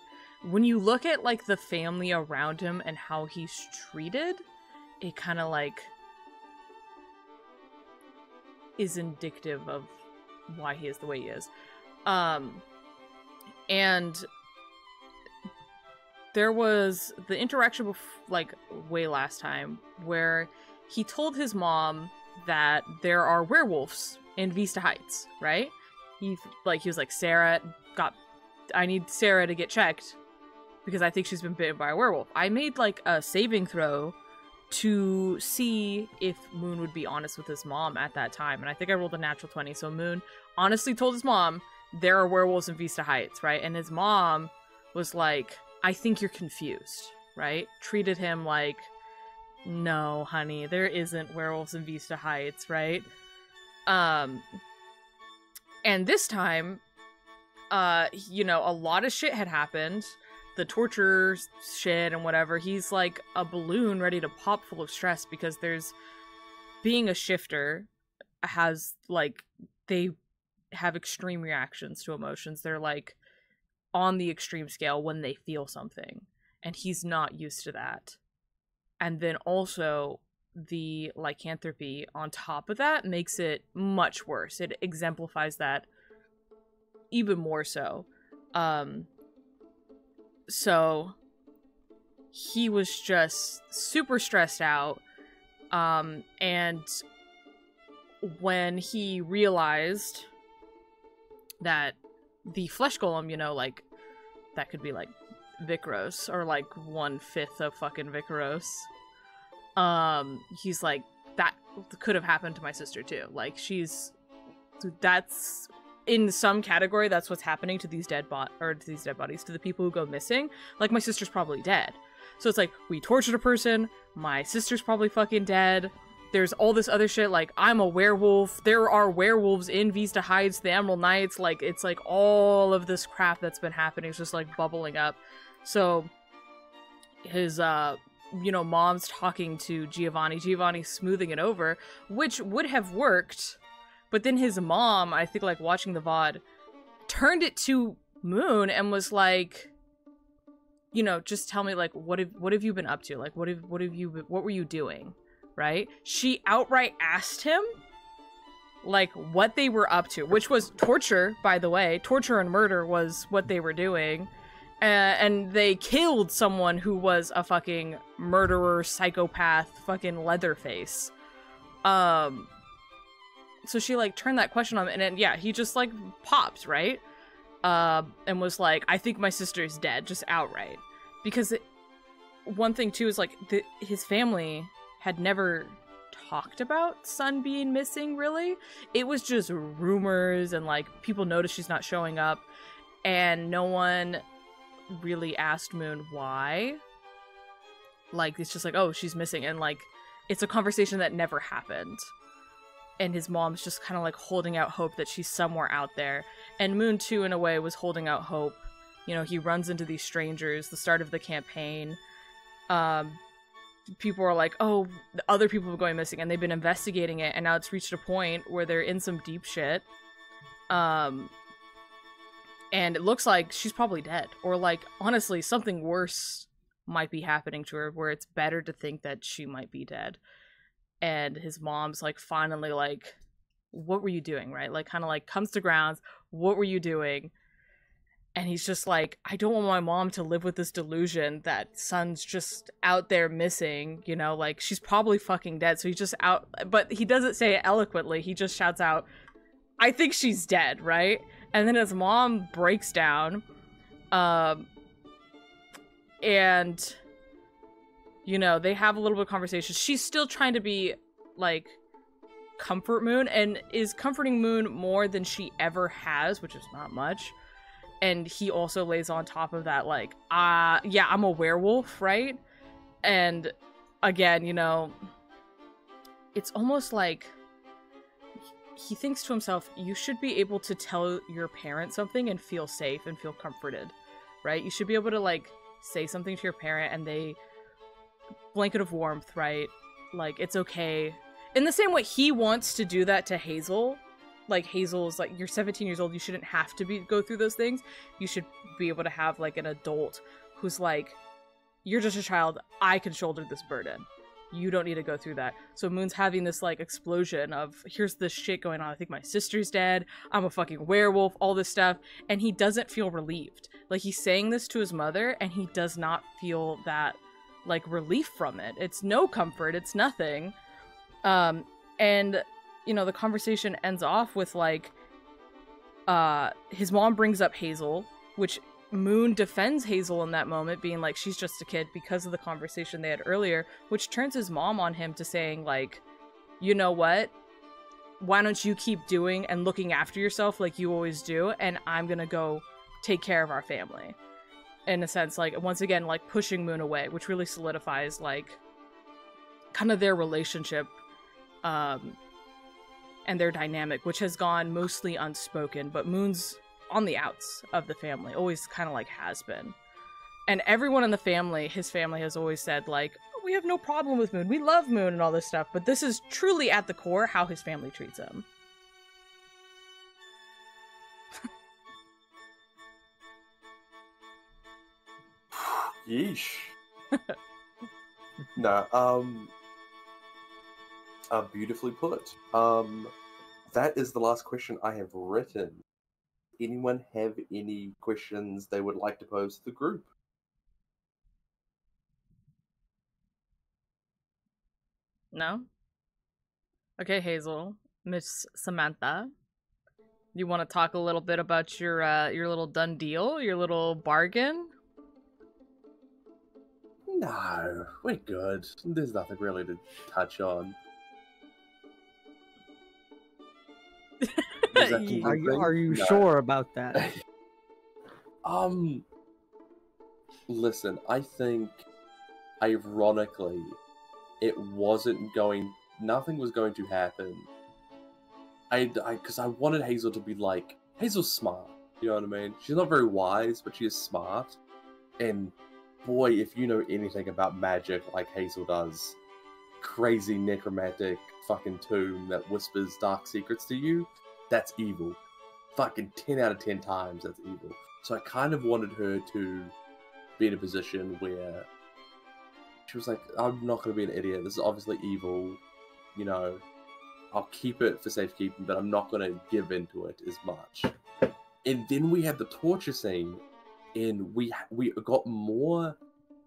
when you look at like the family around him and how he's treated, it kind of like is indicative of why he is the way he is. Um and there was the interaction bef- like way last time where he told his mom that there are werewolves in Vista Heights, right? He like he was like Sarah got I need Sarah to get checked because I think she's been bitten by a werewolf. I made like a saving throw to see if Moon would be honest with his mom at that time, and I think I rolled a natural 20. So Moon honestly told his mom there are werewolves in Vista Heights, right? And his mom was like, I think you're confused, right? Treated him like, no, honey, there isn't werewolves in Vista Heights, right? Um, and this time, uh, you know, a lot of shit had happened. The torture shit and whatever. He's like a balloon ready to pop full of stress because there's being a shifter has like they have extreme reactions to emotions. They're like on the extreme scale when they feel something, and he's not used to that. And then also the lycanthropy on top of that makes it much worse. It exemplifies that even more so. Um so he was just super stressed out um and when he realized that the flesh golem, you know, like that could be like Vikaros or like one fifth of fucking Vikaros. Um, he's like that could have happened to my sister too. Like she's that's in some category that's what's happening to these dead bot or to these dead bodies to the people who go missing. Like my sister's probably dead. So it's like we tortured a person, my sister's probably fucking dead. There's all this other shit like I'm a werewolf. There are werewolves in Vista Heights, the Emerald Knights. Like it's like all of this crap that's been happening is just like bubbling up. So his uh you know mom's talking to Giovanni, Giovanni smoothing it over, which would have worked, but then his mom, I think like watching the VOD, turned it to Moon and was like you know, just tell me like what have what have you been up to? Like what have what have you what were you doing? Right? She outright asked him like what they were up to, which was torture, by the way. Torture and murder was what they were doing uh, and they killed someone who was a fucking murderer, psychopath, fucking Leatherface. Um, so she like turned that question on, him, and then yeah, he just like popped right, uh, and was like, "I think my sister is dead," just outright, because it, one thing too is like the, his family had never talked about Sun being missing. Really, it was just rumors and like people noticed she's not showing up, and no one really asked Moon why. Like it's just like, oh, she's missing, and like it's a conversation that never happened. And his mom's just kind of like holding out hope that she's somewhere out there. And Moon too, in a way, was holding out hope. You know, he runs into these strangers, the start of the campaign. Um, people are like, oh, the other people are going missing, and they've been investigating it, and now it's reached a point where they're in some deep shit. Um, and it looks like she's probably dead or like honestly something worse might be happening to her where it's better to think that she might be dead and his mom's like finally like what were you doing right like kind of like comes to grounds what were you doing and he's just like i don't want my mom to live with this delusion that Sun's just out there missing you know like she's probably fucking dead. So he's just out but he doesn't say it eloquently. He just shouts out i think she's dead right? And then his mom breaks down um and you know they have a little bit of conversation. She's still trying to be like comfort moon and is comforting moon more than she ever has which is not much and he also lays on top of that like uh yeah i'm a werewolf right and again you know it's almost like he thinks to himself, you should be able to tell your parent something and feel safe and feel comforted, right? You should be able to like say something to your parent and they blanket of warmth, right? Like it's okay. In the same way he wants to do that to Hazel. Like Hazel's like you're 17 years old, you shouldn't have to be go through those things. You should be able to have like an adult who's like you're just a child, I can shoulder this burden you don't need to go through that. So Moon's having this like explosion of here's this shit going on. I think my sister's dead. I'm a fucking werewolf, all this stuff. And he doesn't feel relieved. Like he's saying this to his mother and he does not feel that like relief from it. It's no comfort, it's nothing. Um and you know, the conversation ends off with like uh his mom brings up Hazel, which Moon defends Hazel in that moment, being like, she's just a kid because of the conversation they had earlier, which turns his mom on him to saying, like, you know what? Why don't you keep doing and looking after yourself like you always do, and I'm gonna go take care of our family. In a sense, like, once again, like pushing Moon away, which really solidifies, like, kind of their relationship um, and their dynamic, which has gone mostly unspoken, but Moon's on the outs of the family, always kind of like has been. And everyone in the family, his family has always said, like, we have no problem with Moon. We love Moon and all this stuff. But this is truly at the core how his family treats him. [laughs] Yeesh. [laughs] no, um, Uh, beautifully put. Um, that is the last question I have written. Anyone have any questions they would like to pose to the group? No? Okay, Hazel. Miss Samantha. You want to talk a little bit about your uh, your little done deal, your little bargain? No, we're good. There's nothing really to touch on. [laughs] Are you are you No. sure about that? [laughs] Um, listen, I think, ironically, it wasn't going. Nothing was going to happen. I, because I, wanted Hazel to be like Hazel's smart. You know what I mean? She's not very wise, but she is smart. And boy, if you know anything about magic like Hazel does, crazy necromantic fucking tomb that whispers dark secrets to you, that's evil. Fucking 10 out of 10 times that's evil. So I kind of wanted her to be in a position where she was like, I'm not going to be an idiot. This is obviously evil. You know, I'll keep it for safekeeping, but I'm not going to give into it as much. And then we had the torture scene, and we we got more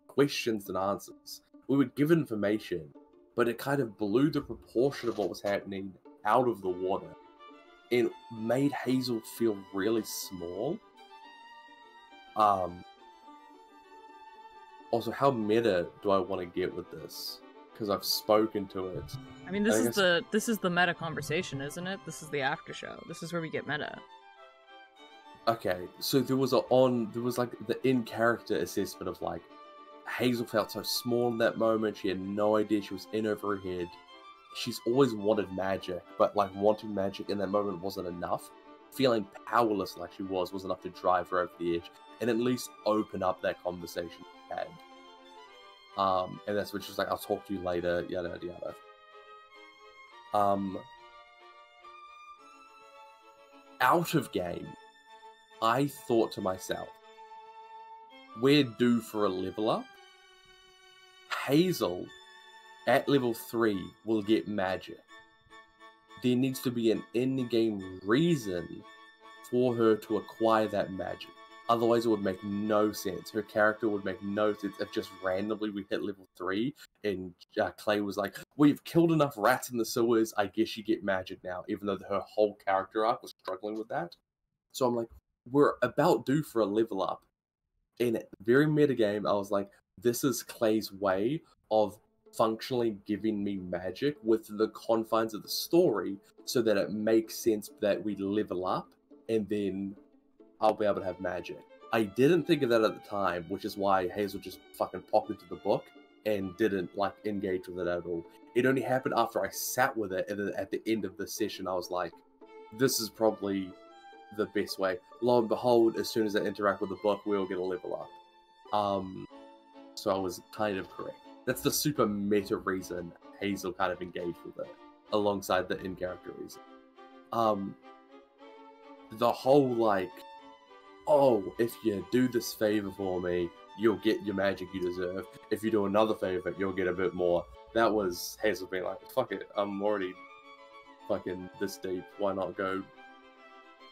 questions than answers. We were given information, but it kind of blew the proportion of what was happening out of the water, and made Hazel feel really small. Um. Also, how meta do I want to get with this? Because I've spoken to it. I mean, this I is guess- the this is the meta conversation, isn't it? This is the after show. This is where we get meta. Okay, so there was a on there was like the in character assessment of like Hazel felt so small in that moment. She had no idea she was in over her head. She's always wanted magic, but like wanting magic in that moment wasn't enough. Feeling powerless like she was was enough to drive her over the edge and at least open up that conversation we had. Um, and that's when she was like, "I'll talk to you later." Yada yada yada. Um, out of game, I thought to myself, we're due for a level up. Hazel, at level 3, will get magic. There needs to be an in game reason for her to acquire that magic. Otherwise, it would make no sense. Her character would make no sense if just randomly we hit level 3 and uh, Clay was like, We've killed enough rats in the sewers, I guess you get magic now, even though her whole character arc was struggling with that. So I'm like, we're about due for a level up. In a very meta game, I was like, this is Clay's way of functionally giving me magic within the confines of the story so that it makes sense that we level up and then I'll be able to have magic. I didn't think of that at the time, which is why Hazel just fucking pocketed the book and didn't like engage with it at all. It only happened after I sat with it, and at the end of the session, I was like, "This is probably the best way." Lo and behold, as soon as I interact with the book, we'll get a level up. Um, so I was kind of correct. That's the super meta reason Hazel kind of engaged with it, alongside the in-character reason. Um, the whole like, oh, if you do this favor for me, you'll get your magic you deserve. If you do another favor, you'll get a bit more. That was Hazel being like, fuck it, I'm already fucking this deep. Why not go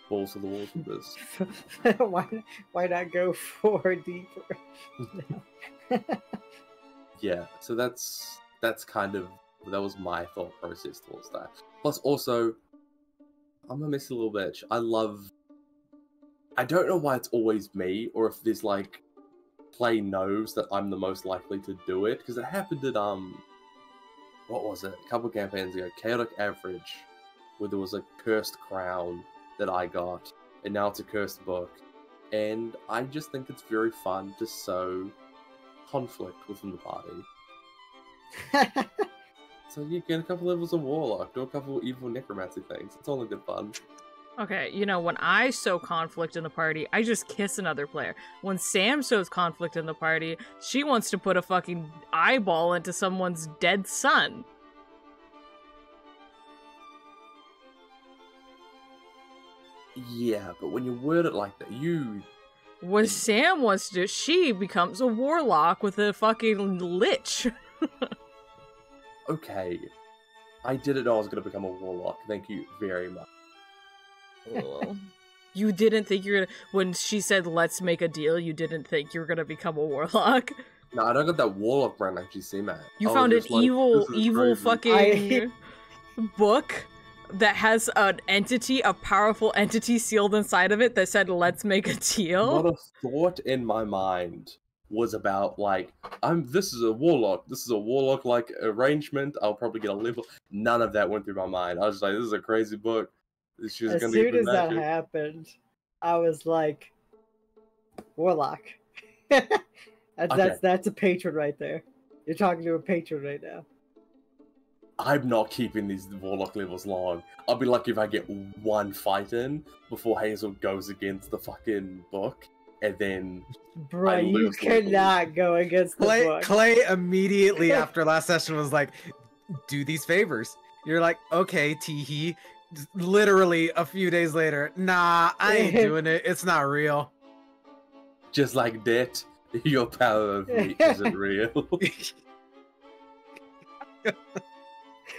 balls to the walls with this? [laughs] why why not go [laughs] for deeper? [laughs] [laughs] yeah so that's that's kind of that was my thought process towards that. Plus also i'm a messy little bitch. I love i don't know why it's always me or if there's like Clay knows that i'm the most likely to do it because it happened at um what was it? A couple campaigns ago chaotic average where there was a cursed crown that i got and now it's a cursed book. And i just think it's very fun to sow conflict within the party. [laughs] So you get a couple levels of warlock, do a couple evil necromancy things. It's all in good fun. Okay, you know, when I sow conflict in the party, I just kiss another player. When Sam sows conflict in the party, she wants to put a fucking eyeball into someone's dead son. Yeah, but when you word it like that, you What Sam wants to do, she becomes a warlock with a fucking lich. okay. I didn't know I was gonna become a warlock. Thank you very much. Oh. [laughs] You didn't think you're gonna when she said let's make a deal, you didn't think you were gonna become a warlock. No, I don't got that warlock brand like you see, man. You I found an like, evil, evil crazy. fucking [laughs] book that has an entity, a powerful entity sealed inside of it that said let's make a deal. Not a thought in my mind was about like I'm. This is a warlock. This is a warlock like arrangement. I'll probably get a level. None of that went through my mind. I was like, this is a crazy book. This is as gonna be soon good as that happened, I was like, Warlock. [laughs] that's, Okay. that's that's a patron right there. You're talking to a patron right now. I'm not keeping these warlock levels long. I'll be lucky if I get one fight in before Hazel goes against the fucking book, and then Bro, I you lose levels. cannot go against the Clay, book. Clay immediately [laughs] after last session was like, "Do these favors." You're like, "Okay, Teehee." Literally a few days later, nah, I ain't [laughs] doing it. It's not real. just like that, your power of me [laughs] isn't real.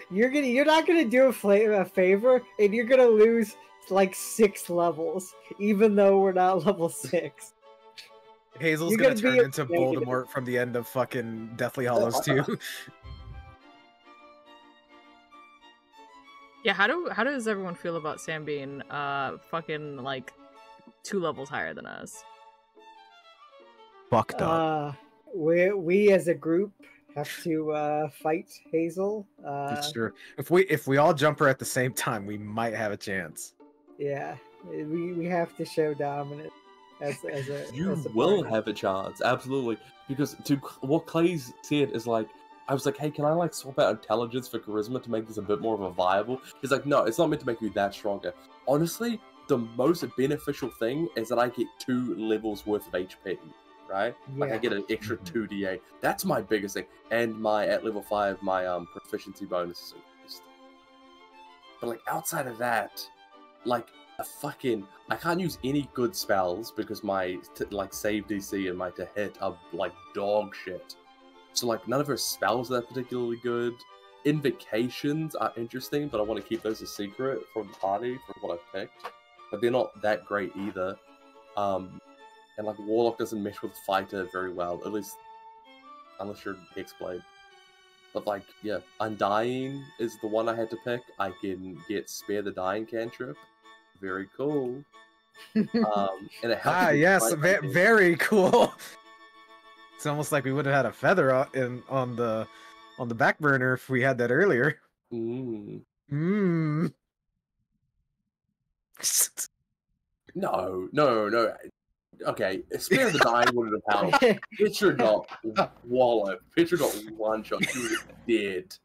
You're gonna you're not gonna do a, fla- a favor, and you're gonna lose like six levels, even though we're not [laughs] level six. Hazel's You're gonna, gonna turn into negative. Voldemort from the end of fucking Deathly Hallows too. [laughs] Yeah, how do how does everyone feel about Sam being uh fucking like two levels higher than us? Fucked Uh, we we as a group have to uh, fight Hazel. Uh, It's true. If we if we all jump her at the same time, we might have a chance. yeah, we we have to show dominance as as a You as a will party. have a chance, absolutely. Because to what Clay's said is like, I was like, hey, can I like swap out intelligence for charisma to make this a bit more of a viable? He's like, no, it's not meant to make you that stronger. Honestly, the most beneficial thing is that I get two levels worth of HP, right? Like I get an extra Mhm. two d8. That's my biggest thing. And my at level five, my um proficiency bonus is increased. But like outside of that, like a fucking I can't use any good spells because my t- like save DC and my to hit are like dog shit. So like none of her spells are that particularly good. Invocations are interesting, but I want to keep those a secret from the party from what I've picked. But they're not that great either. Um, and like Warlock doesn't mesh with Fighter very well, at least unless you're Hexblade. But like, yeah, Undying is the one I had to pick. I can get Spare the Dying cantrip. Very cool. [laughs] Um, and it helps Ah, yes, ve- very cool. [laughs] It's almost like we would have had a feather o- in on the on the back burner if we had that earlier. Mm. Mmm. [laughs] No, no, no. Okay, Spare the Dying would have helped. [laughs] Picture got wallop. Picture got one shot. She was dead.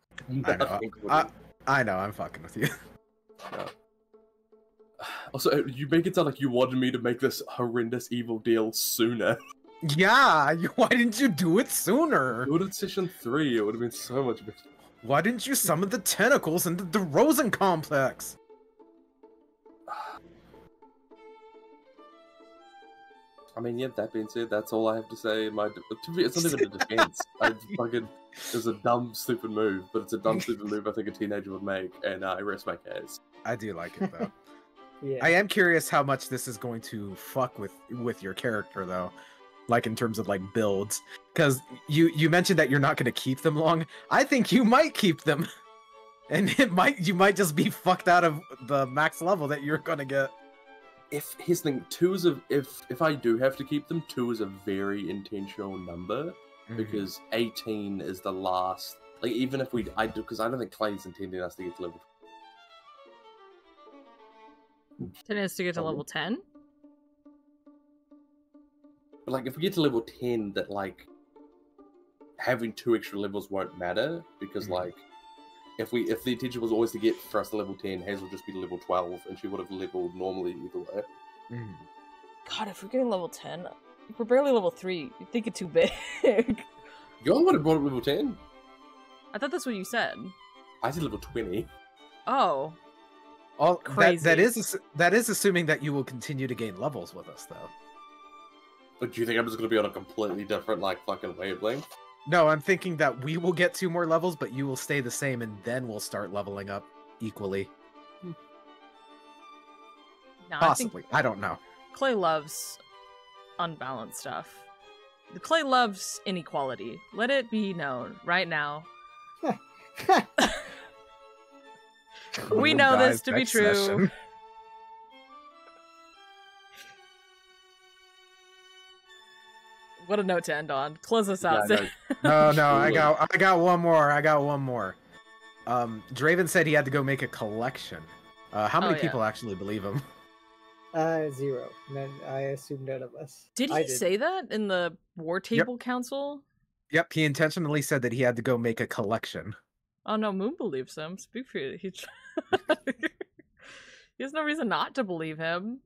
I know, Nothing I, I, know. I'm fucking with you. [sighs] Also, you make it sound like you wanted me to make this horrendous evil deal sooner. Yeah, why didn't you do it sooner? Do it in session three. It would have been so much better. Why didn't you summon the tentacles into the Rosen complex? I mean, yeah. That being said, that's all I have to say. My, to be, it's not even a [laughs] defense. I fucking, it was a dumb, stupid move, but it's a dumb, stupid move I think a teenager would make, and uh, I rest my case. I do like it though. [laughs] yeah. I am curious how much this is going to fuck with with your character though. Like in terms of like builds. Cuz you you mentioned that you're not going to keep them long. I think you might keep them. [laughs] And it might you might just be fucked out of the max level that you're going to get. If his thing, two is a if if I do have to keep them, two is a very intentional number. because 18 is the last like even if we i do because i don't think clay's intending us to get to level Ten is to get to Oh. level ten. but like if we get to level 10 that like having two extra levels won't matter because Mhm. like if we if the intention was always to get for us to level 10 hazel would just be level 12 and she would have leveled normally either way Mhm. God, if we're getting level ten, we're barely level three, you think it's too big. [laughs] you all would have brought up level 10 I thought that's what you said. i said level 20 Oh, All that, that Crazy. is ass- that is assuming that you will continue to gain levels with us though. but do you think i'm just going to be on a completely different like fucking wavelength No, I'm thinking that we will get two more levels, but you will stay the same, and then we'll start leveling up equally. Hmm. No, Possibly. I, don't know. Clay loves unbalanced stuff. Clay loves inequality. Let it be known right now. [laughs] We know this to be true. session. What a note to end on. Close us out. Yeah, no, No, no, I got, I got one more. I got one more. Um, Draven said he had to go make a collection. Uh, how Oh, many yeah. people actually believe him? [laughs] uh, zero. None, I assume none of us. Did he I say that in the War Table Council? Yep, he intentionally said that he had to go make a collection. Oh no, Moon believes him. Speak for you. He, tr- [laughs] he has no reason not to believe him.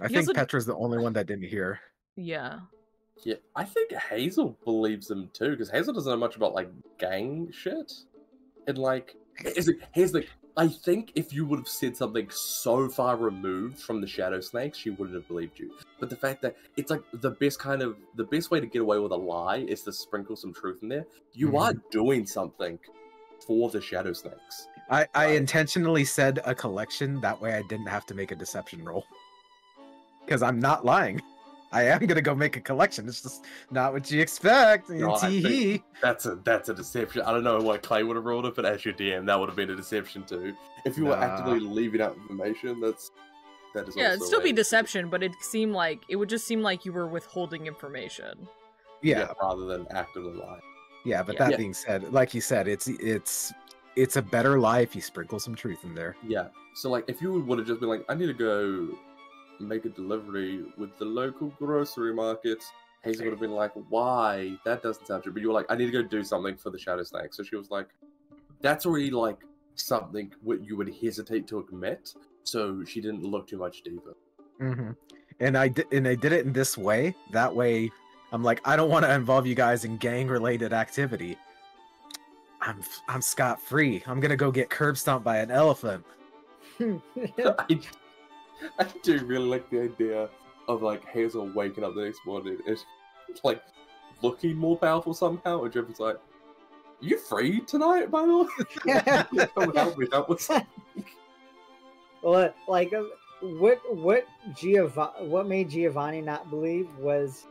I He think also- Petra's the only one that didn't hear. Yeah. Yeah, I think Hazel believes him too, because Hazel doesn't know much about like gang shit. And like, is it, here's the. I think if you would have said something so far removed from the Shadow Snakes, she wouldn't have believed you. But the fact that it's like the best kind of the best way to get away with a lie is to sprinkle some truth in there. You mm-hmm. are doing something for the Shadow Snakes. I, I intentionally said a collection that way I didn't have to make a deception roll. Because I'm not lying. I am gonna go make a collection. It's just not what you expect. No, I Tee think- hee. That's a that's a deception. I don't know what Clay would have rolled it, but as your DM, that would have been a deception too. If you were actively leaving out information, that's that is Yeah, it'd also still be deception, but it'd seem like it would just seem like you were withholding information. Yeah, rather than actively lying. yeah. But Yeah. that Yeah. being said, like you said, it's it's it's a better lie if you sprinkle some truth in there. Yeah. So like, if you would have just been like, I need to go make a delivery with the local grocery market, Hazel would have been like, Why? That doesn't sound true. But you were like, I need to go do something for the Shadow Snake. So she was like, That's already like something what you would hesitate to admit. So she didn't look too much deeper. hmm And I did, and I did it in this way. That way, I'm like, I don't want to involve you guys in gang-related activity. I'm I'm scot free. I'm gonna go get curb stomped by an elephant. [laughs] [laughs] I, [laughs] I do really like the idea of like Hazel waking up the next morning and like looking more powerful somehow, and Jeffrey's like, "You free tonight, by the way? Come help me out with something." Well, like, uh, what what Giovanni, what made Giovanni not believe was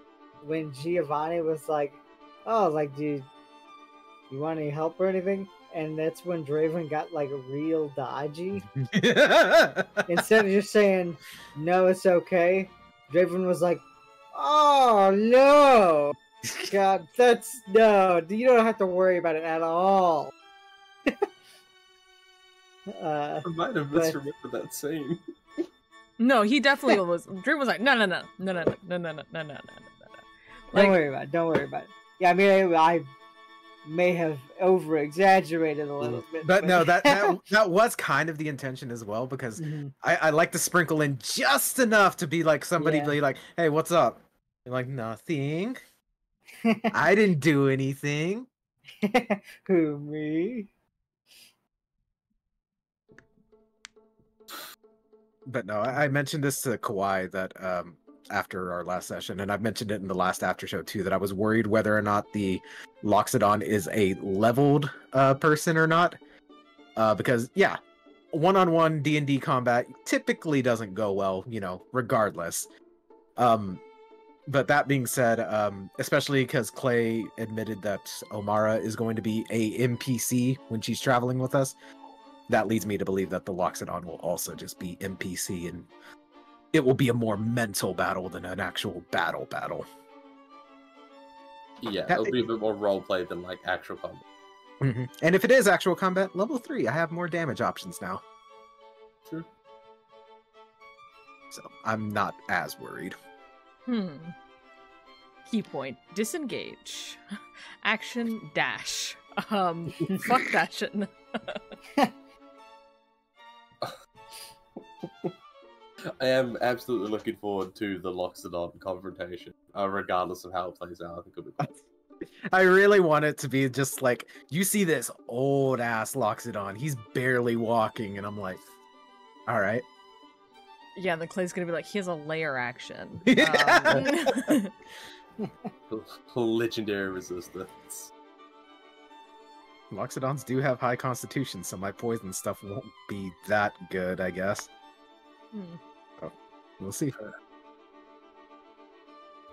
when Giovanni was like, "Oh, like, dude, you want any help or anything?" And that's when Draven got like a real dodgy. Instead of just saying, "No, it's okay," Draven was like, "Oh no, God, that's no, you don't have to worry about it at all." uh, I might have But- misremembered that scene. No, he definitely was. Drew was like, no, no, no, no, no, no, no, no, no, no, no, no, no. Don't worry about it. Don't worry about it. Yeah, I mean, I, I may have over exaggerated a little bit. but no, that, that [laughs] that was kind of the intention as well because Mhm. I, I like to sprinkle in just enough to be like somebody Yeah. be like, "Hey, what's up?" You're like, "Nothing. [laughs] I didn't do anything." [laughs] Who me? But no, I, I mentioned this to Kowai that um after our last session, and I've mentioned it in the last after show too, that I was worried whether or not the Loxodon is a leveled uh person or not. Uh because yeah, one-on-one D&D combat typically doesn't go well, you know, regardless. Um but that being said, um, especially because Clay admitted that Omara is going to be a NPC when she's traveling with us, that leads me to believe that the Loxodon will also just be NPC and it will be a more mental battle than an actual battle battle. Yeah, That- it'll be a bit more roleplay than like actual combat. And if it is actual combat, level three, I have more damage options now. True. So I'm not as worried. Hmm. Key point: disengage. [laughs] Action dash. Um, [laughs] fuck that shit. [laughs] I am absolutely looking forward to the Loxodon confrontation, uh, regardless of how it plays out. I think it'll be cool. [laughs] I really want it to be just like you see this old ass Loxodon. He's barely walking, and I'm like, all right. Yeah, and the Clay's gonna be like, he has a lair action. [laughs] Um, [laughs] Legendary resistance. Loxodons do have high constitution, so my poison stuff won't be that good, I guess. Hmm. We'll see.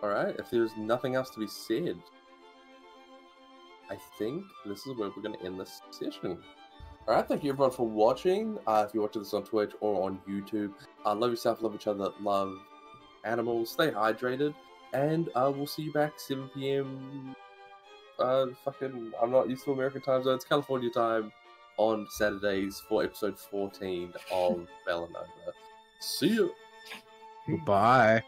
Alright, if there's nothing else to be said, I think this is where we're going to end this session. Alright, thank you everyone for watching. Uh, if you're watching this on Twitch or on YouTube, uh, love yourself, love each other, love animals, stay hydrated, and uh, we'll see you back 7 p.m. Uh, fucking, I'm not used to American time zones, California time, on Saturdays for episode 14 of [laughs] Valinova. See you! Bye.